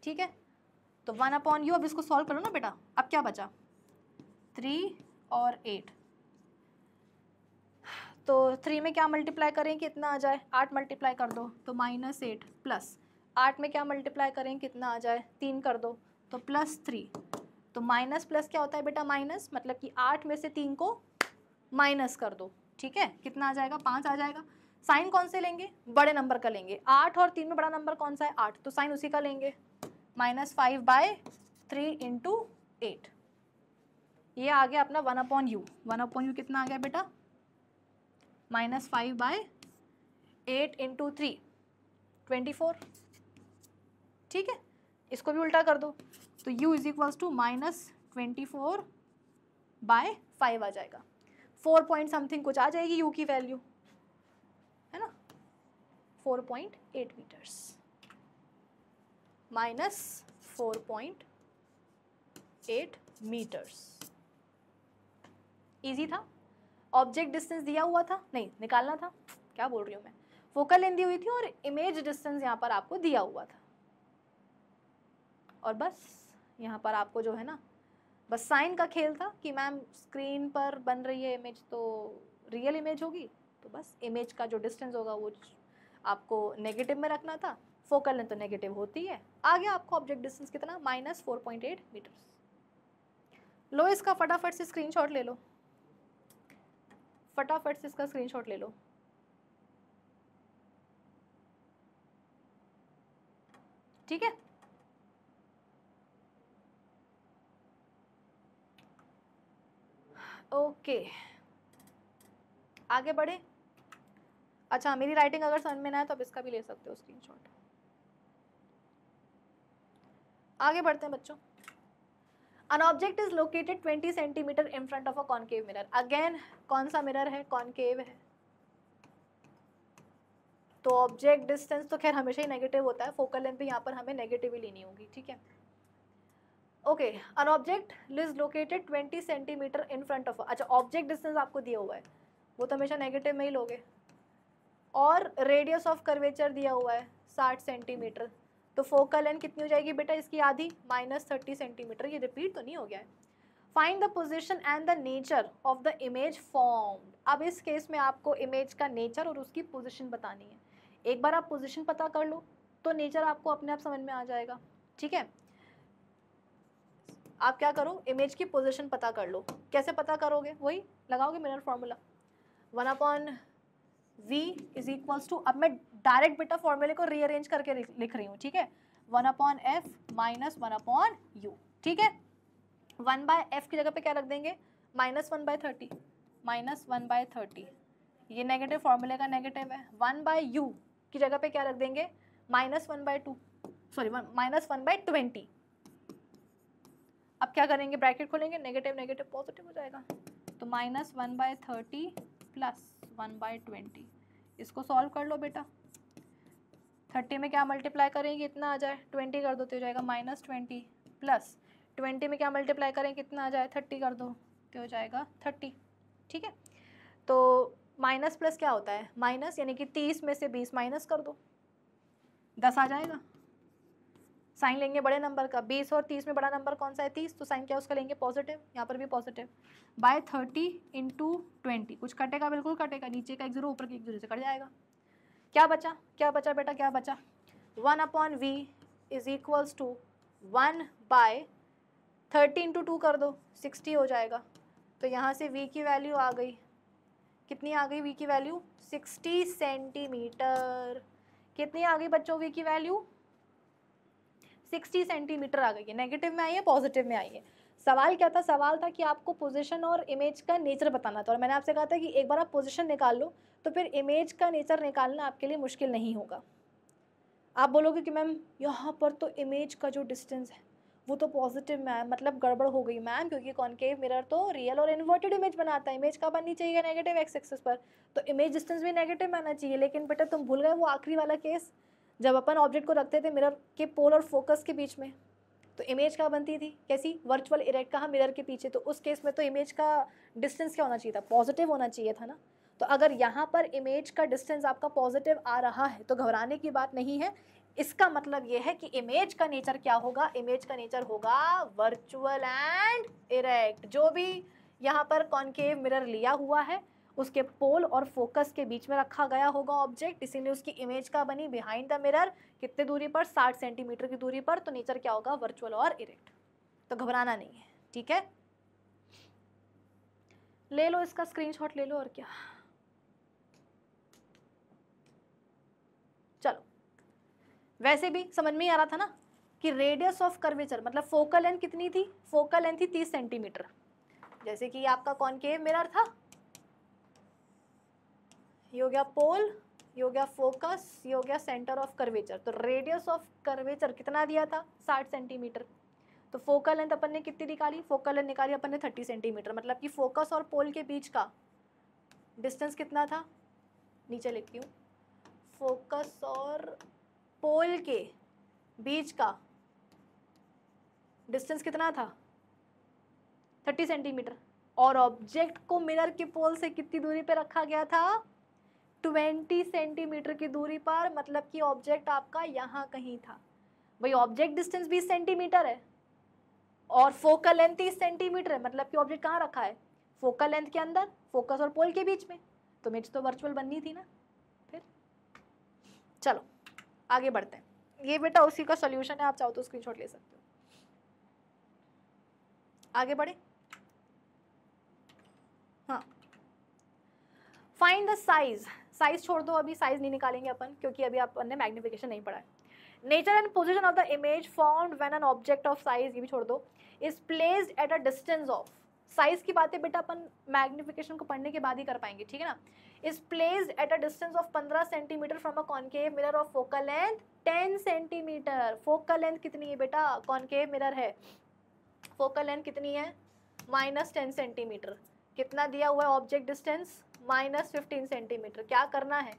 ठीक है? तो वन अपॉन यू अब इसको सॉल्व करो ना बेटा। अब क्या बचा? थ्री और एट तो थ्री में क्या मल्टीप्लाई करें कितना आ जाए? आठ मल्टीप्लाई कर दो तो माइनस एट प्लस आठ में क्या मल्टीप्लाई करें कितना आ जाए? तीन कर दो तो प्लस थ्री तो माइनस प्लस क्या होता है बेटा? माइनस मतलब कि आठ में से तीन को माइनस कर दो। ठीक है? कितना आ जाएगा? पाँच आ जाएगा। साइन कौन से लेंगे? बड़े नंबर का लेंगे। आठ और तीन में बड़ा नंबर कौन सा है? आठ। तो साइन उसी का लेंगे। Minus five by three into eight ये आ गया अपना one upon u one upon u कितना आ गया बेटा? Minus five by eight into three twenty four ठीक है? इसको भी उल्टा कर दो। तो u is equals to minus twenty four by five आ जाएगा। फोर पॉइंट समथिंग कुछ आ जाएगी u की वैल्यू है ना? Four point eight metres minus four point eight metres easy था? ऑब्जेक्ट डिस्टेंस दिया हुआ था? नहीं, निकालना था? क्या बोल रही हूँ मैं? फोकल लेंथ दी हुई थी और इमेज डिस्टेंस यहाँ पर आपको दिया हुआ था। और बस, यहाँ पर आपको जो है ना, बस साइन का खेल था कि मैम स्क्रीन पर बन रही है इमेज तो रियल इमेज होगी। तो बस इमेज का जो डिस्टेंस होगा वो आपको नेगेटिव में रखना था। फोकल लेंथ तो नेगेटिव होती है। आगे आपको ऑब्जेक्ट डिस्टेंस कितना? Minus four point eight metres लो इसका, फटाफट से स्क्रीनशॉट ले लो। फटाफट से इसका स्क्रीनशॉट ले लो। ठीक है? ओके आगे बढ़े। अच्छा मेरी राइटिंग अगर समझ में ना है तो आप इसका भी ले सकते हो स्क्रीनशॉट आगे बढ़ते हैं बच्चों। An object is located 20 centimetre in front of a concave mirror again कौन सा मिरर है? कॉनकेव है। तो ऑब्जेक्ट डिस्टेंस तो खैर हमेशा ही नेगेटिव होता है। फोकल लेंथ भी यहाँ पर हमें नेगेटिव ही लेनी होगी, ठीक है? Okay an object is located 20 centimetre in front of अच्छा ऑब्जेक्ट डिस्टेंस आपको दिया हुआ है। वो तो हमेशा नेगेटिव में ही लोगे। और रेडियस ऑफ़ कर्वेचर दिया हुआ है 60 सेंटीमीटर तो फोकल लेंथ कितनी हो जाएगी बेटा इसकी आधी? माइनस थर्टी सेंटीमीटर ये रिपीट तो नहीं हो गया है। Find the position and the nature of the image form अब इस केस में आपको इमेज का नेचर और उसकी पोजिशन बतानी है। एक बार आप पोजिशन पता कर लो तो नेचर आपको अपने आप समझ में आ जाएगा। ठीक है? आप क्या करो? इमेज की पोजिशन पता कर लो। कैसे पता करोगे? वही लगाओगे mirror formula one upon v is equals to अब मैं डायरेक्ट बेटा फॉर्मूले को रीअरेंज करके लिख रही हूँ, ठीक है? One upon f minus one upon u ठीक है? वन बाय एफ़ की जगह पे क्या रख देंगे? Minus one by thirty minus one by thirty ये नेगेटिव फॉर्मूले का नेगेटिव है। वन बाय यू की जगह पे क्या रख देंगे? Minus one by two sorry minus one by twenty अब क्या करेंगे? ब्रैकेट खोलेंगे। नेगेटिव नेगेटिव पॉजिटिव हो जाएगा। तो minus one by thirty plus one by twenty. इसको सॉल्व कर लो बेटा। थर्टी में क्या मल्टीप्लाई करेंगे? इतना आ जाए। ट्वेंटी कर दो तो हो जाएगा माइनस ट्वेंटी प्लस ट्वेंटी में क्या मल्टीप्लाई करें कितना आ जाए। थर्टी कर दो तो हो जाएगा थर्टी। ठीक है? तो माइनस प्लस क्या होता है? माइनस यानी कि तीस में से बीस माइनस कर दो। दस आ जाएगा। साइन लेंगे बड़े नंबर का, बीस और तीस में बड़ा नंबर कौन सा है? तीस तो साइन क्या उसका लेंगे? पॉजिटिव यहाँ पर भी positive by thirty into twenty कुछ कटेगा? बिल्कुल कटेगा। नीचे का एक ज़ीरो ऊपर की एक ज़ीरो से कट जाएगा। क्या बचा? क्या बचा बेटा? क्या बचा? One upon v is equals to one by thirty into two कर दो। सिक्सटी हो जाएगा। तो यहाँ से वी की वैल्यू आ गई। कितनी आ गई वी की वैल्यू 60 सेंटीमीटर कितनी आ गई बच्चों वी की वैल्यू 60 सेंटीमीटर आ गई है। नेगेटिव में आई है, पॉजिटिव में आई है। सवाल क्या था? सवाल था कि आपको पोजीशन और इमेज का नेचर बताना था। और मैंने आपसे कहा था कि एक बार आप पोजीशन निकाल लो तो फिर इमेज का नेचर निकालना आपके लिए मुश्किल नहीं होगा। आप बोलोगे कि मैम, यहाँ पर तो इमेज का जो डिस्टेंस है, वो तो पॉजिटिव में आया मतलब गड़बड़ हो गई मैम, क्योंकि कॉन्केव मिरर तो रियल और इन्वर्टेड इमेज बनाता है। इमेज कब बननी चाहिए नेगेटिव एक्स एक्सेस पर? तो इमेज डिस्टेंस भी नेगेटिव में आना चाहिए, लेकिन बेटा तुम भूल गए वो आखिरी वाला केस। जब अपन ऑब्जेक्ट को रखते थे मिरर के पोल और फोकस के बीच में तो इमेज क्या बनती थी? कैसी? वर्चुअल इरेक्ट कहाँ मिरर के पीछे? तो उस केस में तो इमेज का डिस्टेंस क्या होना चाहिए था? पॉजिटिव होना चाहिए था ना? तो अगर यहाँ पर इमेज का डिस्टेंस आपका पॉजिटिव आ रहा है तो घबराने की बात नहीं है। इसका मतलब ये है कि इमेज का नेचर क्या होगा? इमेज का नेचर होगा वर्चुअल एंड इरेक्ट जो भी यहाँ पर कॉन्केव मिरर लिया हुआ है। उसके पोल और फोकस के बीच में रखा गया होगा ऑब्जेक्ट। इसीलिए उसकी इमेज का बनी बिहाइंड द मिरर कितने दूरी पर? 60 सेंटीमीटर की दूरी पर। तो नेचर क्या होगा? वर्चुअल और इरेक्ट तो घबराना नहीं है, ठीक है? ले लो इसका स्क्रीनशॉट ले लो और क्या? चलो। वैसे भी समझ में ही आ रहा था ना कि रेडियस ऑफ़ कर्वेचर मतलब फोकल लेंथ कितनी थी? फोकल लेंथ थी तीस सेंटीमीटर। जैसे कि आपका कॉनकेव मिरर था। ये हो गया पोल, ये हो गया फोकस, ये हो गया सेंटर ऑफ़ कर्वेचर तो रेडियस ऑफ़ कर्वेचर कितना दिया था? साठ सेंटीमीटर तो फोकल लेंथ अपन ने कितनी निकाली? फोकल लेंथ निकाली अपन ने थर्टी सेंटीमीटर मतलब कि फोकस और पोल के बीच का डिस्टेंस कितना था? नीचे लिखती हूँ. फोकस और पोल के बीच का डिस्टेंस कितना था? थर्टी सेंटीमीटर और ऑब्जेक्ट को मिरर के पोल से कितनी दूरी पर रखा गया था? ट्वेंटी सेंटीमीटर की दूरी पर मतलब कि ऑब्जेक्ट आपका यहाँ कहीं था। भाई ऑब्जेक्ट डिस्टेंस बीस सेंटीमीटर है और फोकल लेंथ तीस सेंटीमीटर है मतलब कि ऑब्जेक्ट कहाँ रखा है? फोकल लेंथ के अंदर फोकस और पोल के बीच में। तो मेज तो वर्चुअल बननी थी ना, फिर। चलो, आगे बढ़ते हैं। ये बेटा उसी का सोल्यूशन है, आप चाहो तो स्क्रीनशॉट ले सकते हो। आगे बढ़े। हाँ। फाइंड द साइज़ साइज़ छोड़ दो, अभी साइज़ नहीं निकालेंगे अपन, क्योंकि अभी अपन ने मैग्निफिकेशन नहीं पढ़ा है। Nature and position of the image found when an object of size ये भी छोड़ दो is placed at a distance of size की बातें बेटा अपन मैग्निफिकेशन को पढ़ने के बाद ही कर पाएँगे, ठीक है ना? Is placed at a distance of 15 centimetre from a concave mirror of focal length 10 centimetre focal length कितनी है बेटा? कॉनकेव मिरर है। फोकल लेंथ कितनी है? माइनस टेन सेंटीमीटर कितना दिया हुआ है object distance minus fifteen centimetre. क्या करना है?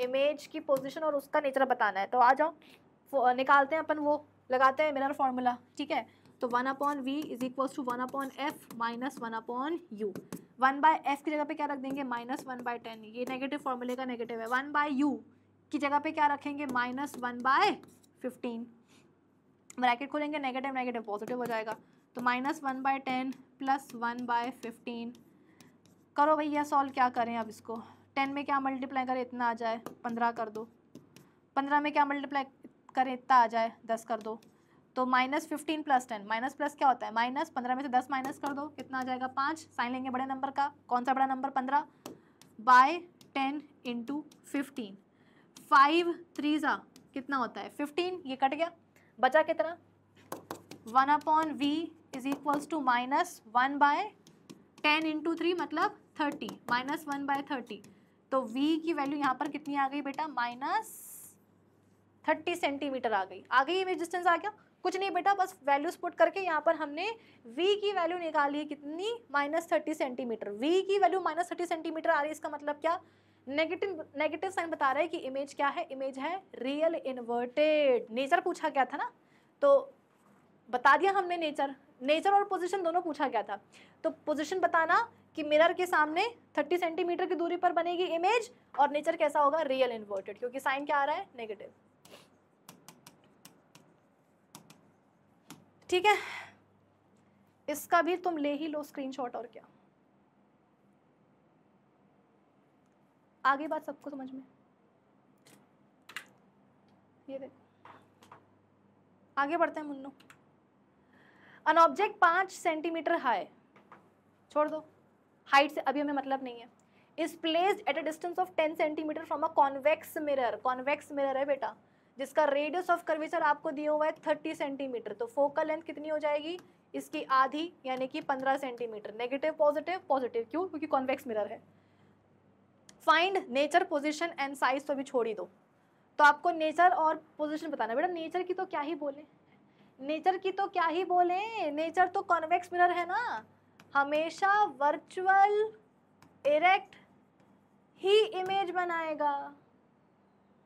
इमेज की पोजिशन और उसका नेचर बताना है। तो आ जाओ निकालते हैं अपन वो, लगाते हैं मिरर फॉर्मूला, ठीक है? तो one upon v is equals to one upon f minus one upon u. One by f की जगह पे क्या रख देंगे? Minus one by ten. ये नेगेटिव फॉर्मूले का नेगेटिव है। वन बाय यू की जगह पे क्या रखेंगे? Minus one by fifteen. Bracket खोलेंगे नेगेटिव नेगेटिव पॉजिटिव हो जाएगा। तो minus one by ten plus one by fifteen. करो भैया सॉल्व क्या करें अब इसको? टेन में क्या मल्टीप्लाई करें इतना आ जाए? पंद्रह कर दो। पंद्रह में क्या मल्टीप्लाई करें इतना आ जाए? दस कर दो। तो minus fifteen plus ten minus plus क्या होता है? माइनस पंद्रह में से दस माइनस कर दो। कितना आ जाएगा? पाँच। साइन लेंगे बड़े नंबर का। कौन सा बड़ा नंबर पंद्रह। By ten into fifteen five three ज़ा कितना होता है? फिफ्टीन ये कट गया। बचा कितना? One upon v is equals to minus one by ten into three मतलब thirty, minus one by thirty. तो v की वैल्यू यहाँ पर कितनी आ गई बेटा? माइनस थर्टी सेंटीमीटर आ गई। आ गई इमेज डिस्टेंस आ गया। कुछ नहीं बेटा, बस वैल्यूज़ पुट करके यहाँ पर हमने v की वैल्यू निकाली है कितनी? Minus thirty centimetre. V की वैल्यू माइनस थर्टी सेंटीमीटर आ रही है, इसका मतलब क्या? नेगेटिव नेगेटिव साइन बता रहा है कि इमेज क्या है? इमेज है रियल इन्वर्टेड नेचर पूछा गया था ना? तो बता दिया हमने नेचर नेचर और पोजीशन दोनों पूछा गया था। तो पोजीशन बताना कि मिरर के सामने 30 सेंटीमीटर की दूरी पर बनेगी इमेज और नेचर कैसा होगा? रियल इन्वर्टेड क्योंकि साइन क्या आ रहा है? नेगेटिव ठीक है? इसका भी तुम ले ही लो स्क्रीनशॉट और क्या? आगे बात सबको समझ में? ये देखो। आगे बढ़ते हैं मुन्नो। अन ऑब्जेक्ट पाँच सेंटीमीटर हाई छोड़ दो। हाइट से अभी हमें मतलब नहीं है। Is placed at a distance of ten centimetre from a convex mirror convex mirror है बेटा, जिसका रेडियस ऑफ़ कर्वेचर आपको दिया हुआ है 30 सेंटीमीटर तो फोकल लेंथ कितनी हो जाएगी? इसकी आधी, यानी कि 15 सेंटीमीटर नेगेटिव पॉजिटिव पॉजिटिव क्यों? क्योंकि कॉन्वेक्स मिरर है। Find nature position and size तो अभी छोड़ ही दो। तो आपको नेचर और पोजिशन बताना बेटा नेचर की तो क्या ही बोले? नेचर की तो क्या ही बोले? नेचर तो कॉन्वेक्स मिरर है ना। हमेशा वर्चुअल इरेक्ट ही इमेज बनाएगा।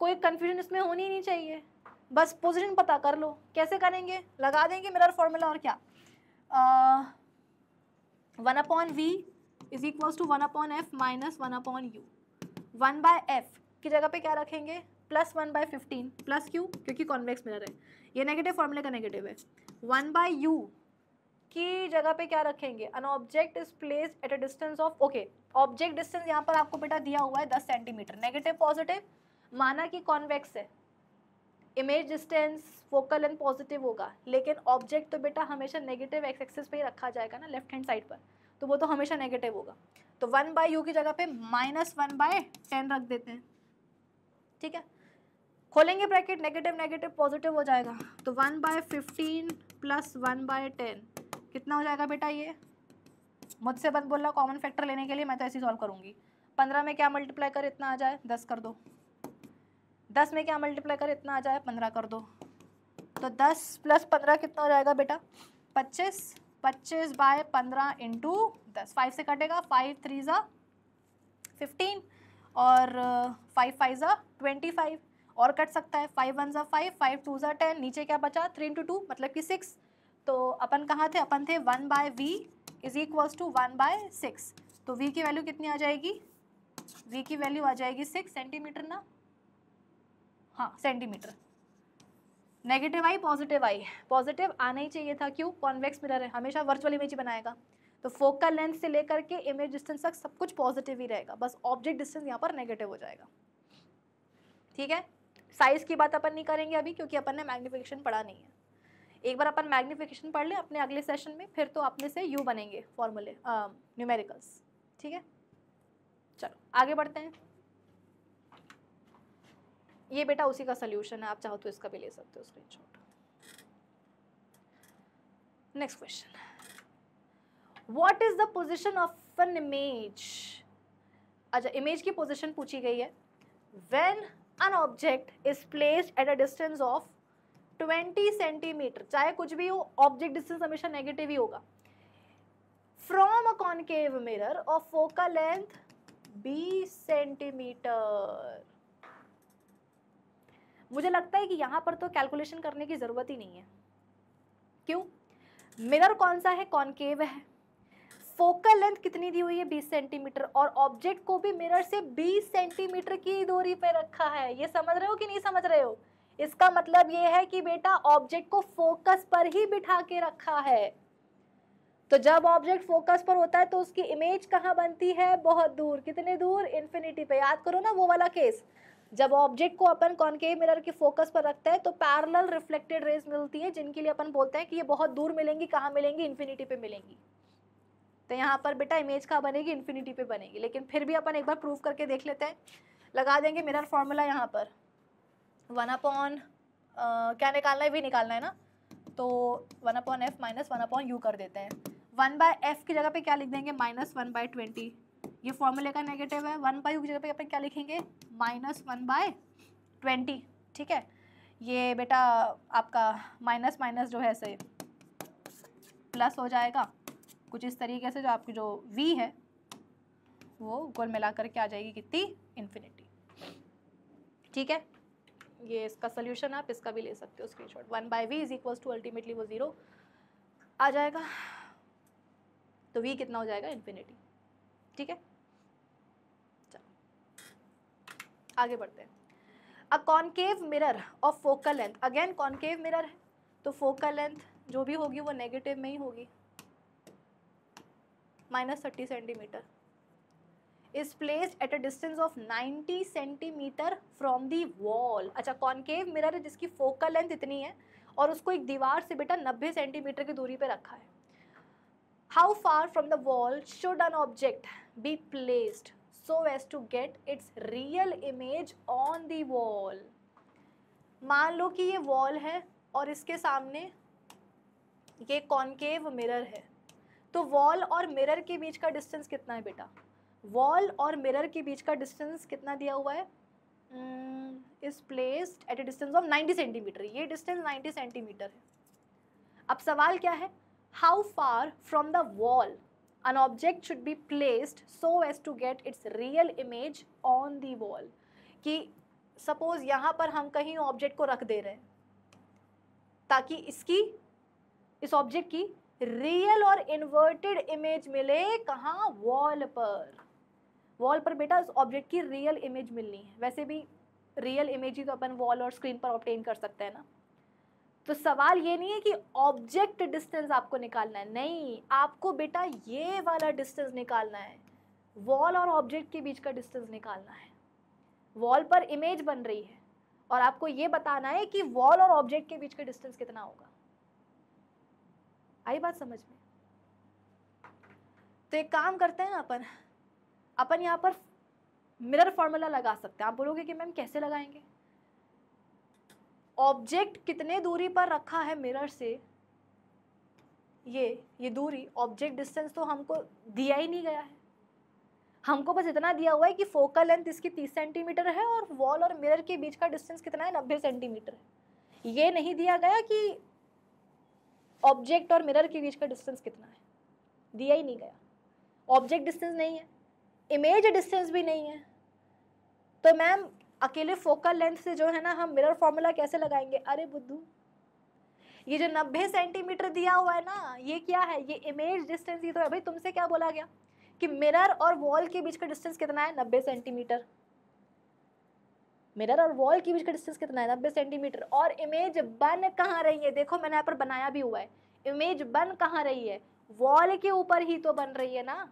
कोई कंफ्यूजन इसमें होनी नहीं चाहिए। बस पोजीशन पता कर लो। कैसे करेंगे? लगा देंगे मिरर फॉर्मूला और क्या? One upon v is equals to one upon f minus one upon u one by f की जगह पे क्या रखेंगे? Plus one by fifteen plus Q क्योंकि कॉन्वेक्स मिरर है। ये नेगेटिव फॉर्मूले का नेगेटिव है। वन बाय यू की जगह पे क्या रखेंगे? An object is place at a distance of okay object distance यहाँ पर आपको बेटा दिया हुआ है दस सेंटीमीटर नेगेटिव पॉजिटिव माना कि कॉन्वेक्स है। Image distance focal and positive होगा, लेकिन ऑब्जेक्ट तो बेटा हमेशा नेगेटिव एक्स एक्सिस पे ही रखा जाएगा ना लेफ़्ट हैंड साइड पर। तो वो तो हमेशा नेगेटिव होगा। तो वन बाय यू की जगह पे माइनस वन बाय टेन रख देते हैं। ठीक है? खोलेंगे ब्रैकेट नेगेटिव नेगेटिव पॉजिटिव हो जाएगा। तो one by fifteen plus one by ten कितना हो जाएगा बेटा ये? मुझसे बंद बोल रहा कॉमन फैक्टर लेने के लिए मैं तो ऐसे सॉल्व करूँगी। पंद्रह में क्या मल्टीप्लाई कर, इतना आ जाए? दस कर दो। दस में क्या मल्टीप्लाई कर, इतना आ जाए? पंद्रह कर दो। तो दस प्लस पंद्रह कितना हो जाएगा बेटा? पच्चीस। पच्चीस बाय पंद्रह इंटू दस। फाइव से कटेगा। फाइव थ्री ज़ा फिफ्टीन और फाइव फाइव ज़ा ट्वेंटी फाइव और कट सकता है। फाइव वन ज़ा फाइव फाइव टू ज़ा टेन नीचे क्या बचा? थ्री इंटू टू मतलब कि सिक्स तो अपन कहाँ थे? अपन थे one by v is equals to one by six तो वी की वैल्यू कितनी आ जाएगी? वी की वैल्यू आ जाएगी सिक्स सेंटीमीटर ना? हाँ सेंटीमीटर नेगेटिव आई पॉजिटिव आई पॉजिटिव आना ही चाहिए था, क्यों? कॉन्वेक्स मिरर है, हमेशा वर्चुअल इमेज ही बनाएगा. तो फोकल लेंथ से लेकर के इमेज डिस्टेंस तक सब कुछ पॉजिटिव ही रहेगा. बस ऑब्जेक्ट डिस्टेंस यहाँ पर नेगेटिव हो जाएगा. ठीक है? साइज़ की बात अपन नहीं करेंगे अभी, क्योंकि अपन ने मैग्निफिकेशन पढ़ा नहीं है. एक बार अपन मैग्निफिकेशन पढ़ लें अपने अगले सेशन में, फिर तो अपने से यू बनेंगे फॉर्मूले न्यूमेरिकल्स ठीक है? चलो, आगे बढ़ते हैं। ये बेटा उसी का सोल्यूशन है, आप चाहो तो इसका भी ले सकते हो screenshot next question what is the position of an image अच्छा इमेज की पोजिशन पूछी गई है। When an object is placed at a distance of 20 centimetre, चाहे कुछ भी हो ऑब्जेक्ट डिस्टेंस हमेशा नेगेटिव ही होगा। From a concave mirror of focal length 20 centimetre मुझे लगता है कि यहाँ पर तो कैलकुलेशन करने की ज़रूरत ही नहीं है। क्यों? मिरर कौन सा है? कॉनकेव है। फोकल लेंथ कितनी दी हुई है? 20 सेंटीमीटर और ऑब्जेक्ट को भी मिरर से 20 सेंटीमीटर की दूरी पे रखा है। ये समझ रहे हो कि नहीं समझ रहे हो? इसका मतलब ये है कि बेटा ऑब्जेक्ट को फोकस पर ही बिठा के रखा है। तो जब ऑब्जेक्ट फोकस पर होता है तो उसकी इमेज कहाँ बनती है? बहुत दूर। कितने दूर? इन्फिनिटी पे। याद करो ना वो वाला केस जब ऑब्जेक्ट को अपन कॉनकेव मिरर के फोकस पर रखते हैं तो पैरेलल रिफ्लेक्टेड रेज मिलती है, जिनके लिए अपन बोलते हैं कि ये बहुत दूर मिलेंगी, कहाँ मिलेंगी? इन्फिनिटी पे मिलेंगी। तो यहाँ पर बेटा इमेज कहाँ बनेगी? इन्फिनिटी पे बनेगी। लेकिन फिर भी अपन एक बार प्रूव करके देख लेते हैं। लगा देंगे मिरर फॉर्मूला यहाँ पर। वन अपॉन क्या निकालना है? भी निकालना है ना? तो one upon f minus one upon u कर देते हैं। वन बाय एफ़ की जगह पे क्या लिख देंगे? माइनस वन बाय ट्वेंटी ये फॉर्मूले का नेगेटिव है। वन बाई की जगह पे अपन क्या लिखेंगे? माइनस वन बाय ट्वेंटी ठीक है? ये बेटा आपका माइनस माइनस जो है से प्लस हो जाएगा। कुछ इस तरीके से जो आपकी जो वी है, वो गोल मिला करके आ जाएगी कितनी? इन्फिनिटी ठीक है? ये इसका सोल्यूशन आप इसका भी ले सकते हो screenshot one by v is equals to ultimately वो ज़ीरो आ जाएगा। तो वी कितना हो जाएगा? इन्फिनिटी ठीक है? चलो। आगे बढ़ते हैं। A concave mirror of focal length again concave mirror है तो फोकल लेंथ जो भी होगी वो नेगेटिव में ही होगी। Minus thirty centimetre is placed at a distance of 90 centimetre from the wall अच्छा कॉनकेव मिरर है जिसकी फोकल लेंथ इतनी है और उसको एक दीवार से बेटा 90 सेंटीमीटर की दूरी पे रखा है। How far from the wall should an object be placed so as to get its real image on the wall मान लो कि ये वॉल है और इसके सामने ये कॉनकेव मिरर है। तो वॉल और मिरर के बीच का डिस्टेंस कितना है बेटा? वॉल और मिरर के बीच का डिस्टेंस कितना दिया हुआ है? Is placed at a distance of 90 centimetre ये डिस्टेंस 90 सेंटीमीटर है। अब सवाल क्या है? How far from the wall an object should be placed so as to get its real image on the wall? कि सपोज़ यहाँ पर हम कहीं ऑब्जेक्ट को रख दे रहे हैं, ताकि इसकी, इस ऑब्जेक्ट की रियल और इन्वर्टेड इमेज मिले कहाँ वॉल पर। वॉल पर बेटा उस ऑब्जेक्ट की रियल इमेज मिलनी है। वैसे भी रियल इमेज ही तो अपन वॉल और स्क्रीन पर ऑप्टेन कर सकते हैं ना। तो सवाल ये नहीं है कि ऑब्जेक्ट डिस्टेंस आपको निकालना है। नहीं, आपको बेटा ये वाला डिस्टेंस निकालना है। वॉल और ऑब्जेक्ट के बीच का डिस्टेंस निकालना है। वॉल पर इमेज बन रही है। और आपको ये बताना है कि वॉल और ऑब्जेक्ट के बीच का डिस्टेंस कितना होगा। आई बात समझ में? तो एक काम करते हैं ना अपन। अपन यहाँ पर मिरर फॉर्मूला लगा सकते हैं। आप बोलोगे कि मैम, कैसे लगाएँगे? ऑब्जेक्ट कितने दूरी पर रखा है मिरर से? ये ये दूरी ऑब्जेक्ट डिस्टेंस तो हमको दिया ही नहीं गया है। हमको बस इतना दिया हुआ है कि फोकल लेंथ इसकी तीस सेंटीमीटर है और वॉल और मिरर के बीच का डिस्टेंस कितना है? नब्बे सेंटीमीटर है। ये नहीं दिया गया कि ऑब्जेक्ट और मिरर के बीच का डिस्टेंस कितना है। दिया ही नहीं गया। ऑब्जेक्ट डिस्टेंस नहीं है। इमेज डिस्टेंस भी नहीं है। तो मैम अकेले फोकल लेंथ से जो है ना, हम मिरर फॉर्मूला कैसे लगाएँगे? अरे बुद्धू, ये जो नब्बे सेंटीमीटर दिया हुआ है ना, ये क्या है? ये इमेज डिस्टेंस ये तो है भाई तुमसे क्या बोला गया? कि मिरर और वॉल के बीच का डिस्टेंस कितना है? नब्बे सेंटीमीटर मिरर और वॉल के बीच का डिस्टेंस कितना है? नब्बे सेंटीमीटर और इमेज बन कहाँ रही है? देखो, मैंने यहाँ पर बनाया भी हुआ है। इमेज बन कहाँ रही है? वॉल के ऊपर ही तो बन रही है ना।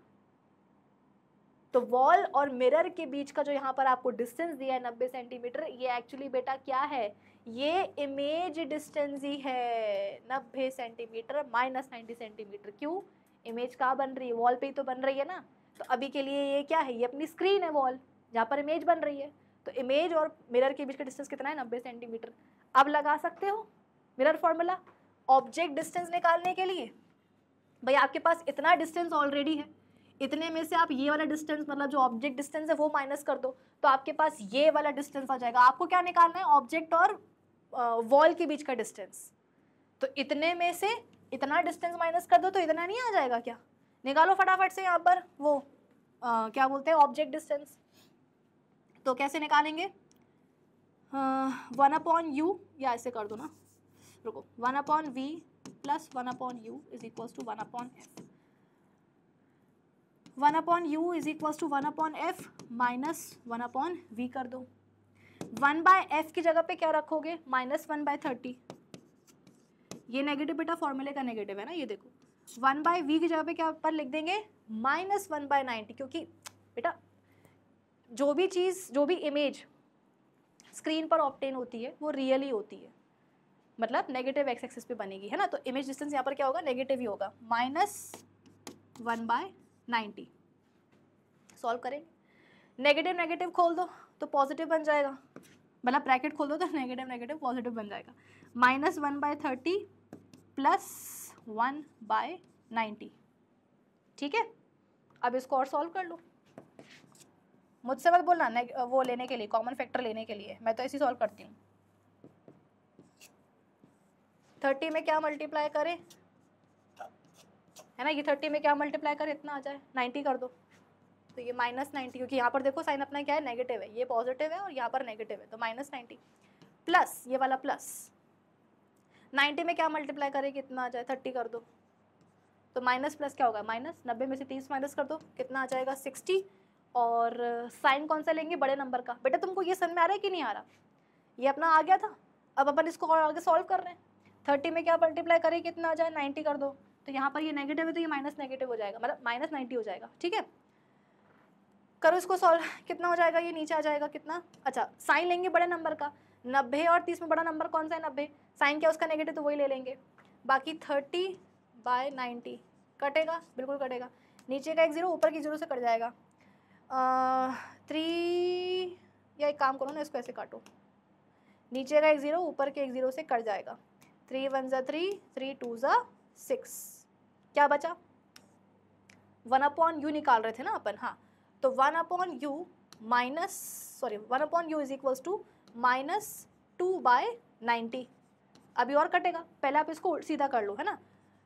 तो वॉल और मिरर के बीच का जो यहाँ पर आपको डिस्टेंस दिया है, नब्बे सेंटीमीटर ये एक्चुअली बेटा क्या है? ये इमेज डिस्टेंस ही है। नब्बे सेंटीमीटर माइनस नाइन्टी सेंटीमीटर क्यों? इमेज कहाँ बन रही है? वॉल पे ही तो बन रही है ना? तो अभी के लिए ये क्या है? ये अपनी स्क्रीन है वॉल जहाँ पर इमेज बन रही है। तो इमेज और मिरर के बीच का डिस्टेंस कितना है? नब्बे सेंटीमीटर अब लगा सकते हो मिरर फॉर्मूला ऑब्जेक्ट डिस्टेंस निकालने के लिए। भाई आपके पास इतना डिस्टेंस ऑलरेडी है। इतने में से आप ये वाला डिस्टेंस मतलब जो ऑब्जेक्ट डिस्टेंस है वो माइनस कर दो। तो आपके पास ये वाला डिस्टेंस आ जाएगा। आपको क्या निकालना है? ऑब्जेक्ट और वॉल के बीच का डिस्टेंस तो इतने में से इतना डिस्टेंस माइनस कर दो तो इतना नहीं आ जाएगा क्या? निकालो फटाफट से यहाँ पर वो आ, क्या बोलते हैं? ऑब्जेक्ट डिस्टेंस तो कैसे निकालेंगे? वन अपॉन यू या ऐसे कर दो ना। रुको one upon v plus one upon u is equals to one upon f one upon u is equals to one upon f minus one upon v कर दो। वन बाय एफ़ की जगह पे क्या रखोगे? Minus one by thirty. ये negative बेटा फॉर्मूले का नेगेटिव है ना, ये देखो। वन बाय वी की जगह पे क्या पर लिख देंगे? माइनस वन बाय नाइन्टी, क्योंकि बेटा जो भी चीज़, जो भी इमेज स्क्रीन पर ऑप्टेन होती है, वो रियल ही होती है। मतलब नेगेटिव एक्स एक्सिस पे बनेगी, है ना? तो इमेज डिस्टेंस यहाँ पर क्या होगा? नेगेटिव ही होगा। Minus one by ninety. Solve करेंगे। नेगेटिव नेगेटिव खोल दो तो पॉजिटिव बन जाएगा। मतलब ब्रैकेट खोल दो तो नेगेटिव नेगेटिव, पॉजिटिव बन जाएगा। Minus one by thirty, plus one by ninety. ठीक है? अब इसको और सॉल्व कर लो। मुझसे मत बोलना वो लेने के लिए, कॉमन फैक्टर लेने के लिए। मैं तो ऐसे सॉल्व करती हूँ। थर्टी में क्या मल्टीप्लाई करें? है ना, ये थर्टी में क्या मल्टीप्लाई करें, इतना आ जाए नाइन्टी कर दो। तो ये माइनस नाइन्टी क्योंकि यहाँ पर देखो साइन अपना क्या है नेगेटिव है। ये पॉजिटिव है और यहाँ पर नेगेटिव है तो माइनस नाइन्टी प्लस ये वाला प्लस नाइन्टी में क्या मल्टीप्लाई करें, कितना आ जाए थर्टी कर दो। तो माइनस प्लस क्या होगा? माइनस नब्बे में से तीस माइनस कर दो, कितना आ जाएगा सिक्सटी और साइन कौन सा लेंगे? बड़े नंबर का। बेटा, तुमको ये समझ में आ रहा है कि नहीं आ रहा? ये अपना आ गया था। अब अपन इसको और आगे सॉल्व कर रहे हैं। थर्टी में क्या मल्टीप्लाई करें, कितना आ जाए नाइन्टी कर दो। तो यहाँ पर ये नेगेटिव है तो ये माइनस नेगेटिव हो जाएगा मतलब माइनस नाइन्टी हो जाएगा, ठीक है? करो इसको सॉल्व कितना हो जाएगा? ये नीचे आ जाएगा कितना? अच्छा साइन लेंगे बड़े नंबर का, नब्बे और तीस में बड़ा नंबर कौन सा है? नब्बे। साइन क्या उसका नेगेटिव तो वही ले लेंगे। बाकी थर्टी बाय नाइन्टी कटेगा, बिल्कुल कटेगा। नीचे का एक ज़ीरो ऊपर की ज़ीरो से कट जाएगा। थ्री या एक काम करो ना, इसको ऐसे काटो। नीचे का एक ज़ीरो ऊपर के एक ज़ीरो से कट जाएगा। थ्री वन ज़ा थ्री थ्री टू ज़ा सिक्स। क्या बचा? वन अपॉन यू निकाल रहे थे ना अपन हाँ। तो one upon u minus, sorry, one upon u is equals to minus two by ninety अभी और कटेगा, पहले आप इसको सीधा कर लो, है ना?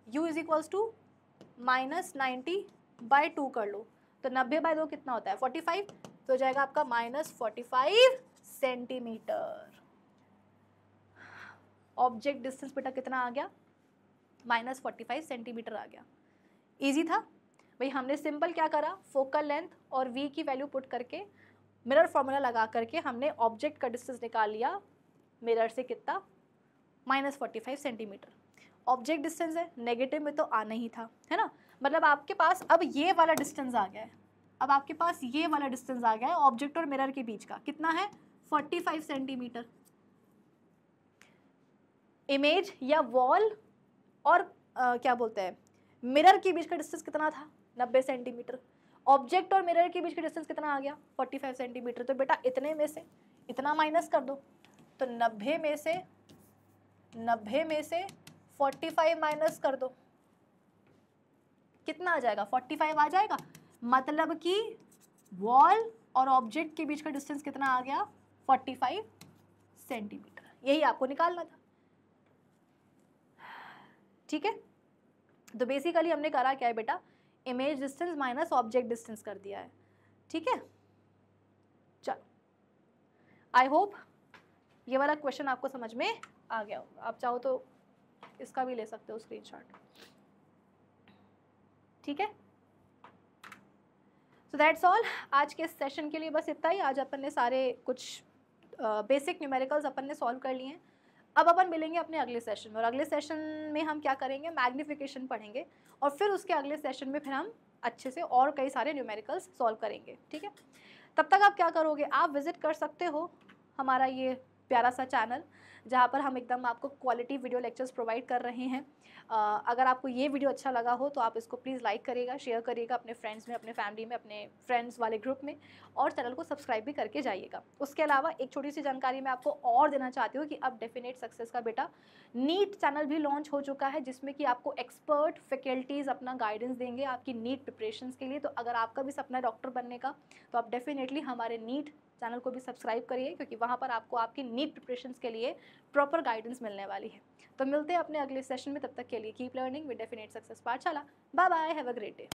u is equals to minus ninety by two कर लो। तो नब्बे बाय दो कितना होता है? Forty five. तो हो जाएगा आपका minus forty five centimetre. Object distance बेटा कितना आ गया? माइनस फोर्टी फाइव सेंटीमीटर आ गया। ईजी था। भाई, हमने सिंपल क्या करा? फोकल लेंथ और वी की वैल्यू पुट करके मिरर फॉर्मूला लगा करके हमने ऑब्जेक्ट का डिस्टेंस निकाल लिया मिरर से कितना? Minus forty five centimetre object distance है नेगेटिव में तो आना ही था, है ना? मतलब आपके पास अब ये वाला डिस्टेंस आ गया है। अब आपके पास ये वाला डिस्टेंस आ गया है ऑब्जेक्ट और मिरर के बीच का। कितना है? फोर्टी फाइव सेंटीमीटर इमेज या वॉल और आ, क्या बोलते हैं मिरर के बीच का डिस्टेंस कितना था? नब्बे सेंटीमीटर ऑब्जेक्ट और मिरर के बीच का डिस्टेंस कितना आ गया? फोर्टी फाइव सेंटीमीटर तो बेटा इतने में से इतना माइनस कर दो। तो नब्बे में से नब्बे में से फोर्टी फाइव माइनस कर दो। कितना आ जाएगा? फोर्टी फाइव आ जाएगा? मतलब कि वॉल और ऑब्जेक्ट के बीच का डिस्टेंस कितना आ गया? फोर्टी फाइव सेंटीमीटर यही आपको निकालना था। ठीक है? तो बेसिकली हमने करा क्या है बेटा? Image distance minus object distance कर दिया है। ठीक है? चलो। आई होप ये वाला क्वेश्चन आपको समझ में आ गया होगा। आप चाहो तो इसका भी ले सकते हो स्क्रीनशॉट ठीक है? सो दैट्स ऑल आज के सेशन के लिए बस इतना ही। आज अपन ने सारे कुछ बेसिक न्यूमेरिकल्स अपन ने सॉल्व कर लिए हैं। अब अपन मिलेंगे अपने अगले सेशन में और अगले सेशन में हम क्या करेंगे? मैग्नीफिकेशन पढ़ेंगे और फिर उसके अगले सेशन में फिर हम अच्छे से और कई सारे न्यूमेरिकल्स सॉल्व करेंगे, ठीक है? तब तक आप क्या करोगे? आप विज़िट कर सकते हो हमारा ये प्यारा सा चैनल जहाँ पर हम एकदम आपको क्वालिटी वीडियो लेक्चर्स प्रोवाइड कर रहे हैं। अगर आपको ये वीडियो अच्छा लगा हो तो आप इसको प्लीज़ लाइक करिएगा शेयर करिएगा अपने फ्रेंड्स में, अपने फैमिली में, अपने फ्रेंड्स वाले ग्रुप में और चैनल को सब्सक्राइब भी करके जाइएगा। उसके अलावा एक छोटी सी जानकारी मैं आपको और देना चाहती हूँ कि अब डेफिनेट सक्सेस का बेटा नीट चैनल भी लॉन्च हो चुका है, जिसमें कि आपको एक्सपर्ट फैकल्टीज़ अपना गाइडेंस देंगे आपकी नीट प्रिपरेशन के लिए। तो अगर आपका भी सपना डॉक्टर बनने का तो आप डेफिनेटली हमारे नीट चैनल को भी सब्सक्राइब करिए, क्योंकि वहाँ पर आपको आपकी नीट प्रिपरेशन के लिए प्रॉपर गाइडेंस मिलने वाली है। तो मिलते हैं अपने अगले सेशन में, तब तक के लिए keep learning with definite success Pathshala. Bye bye have a great day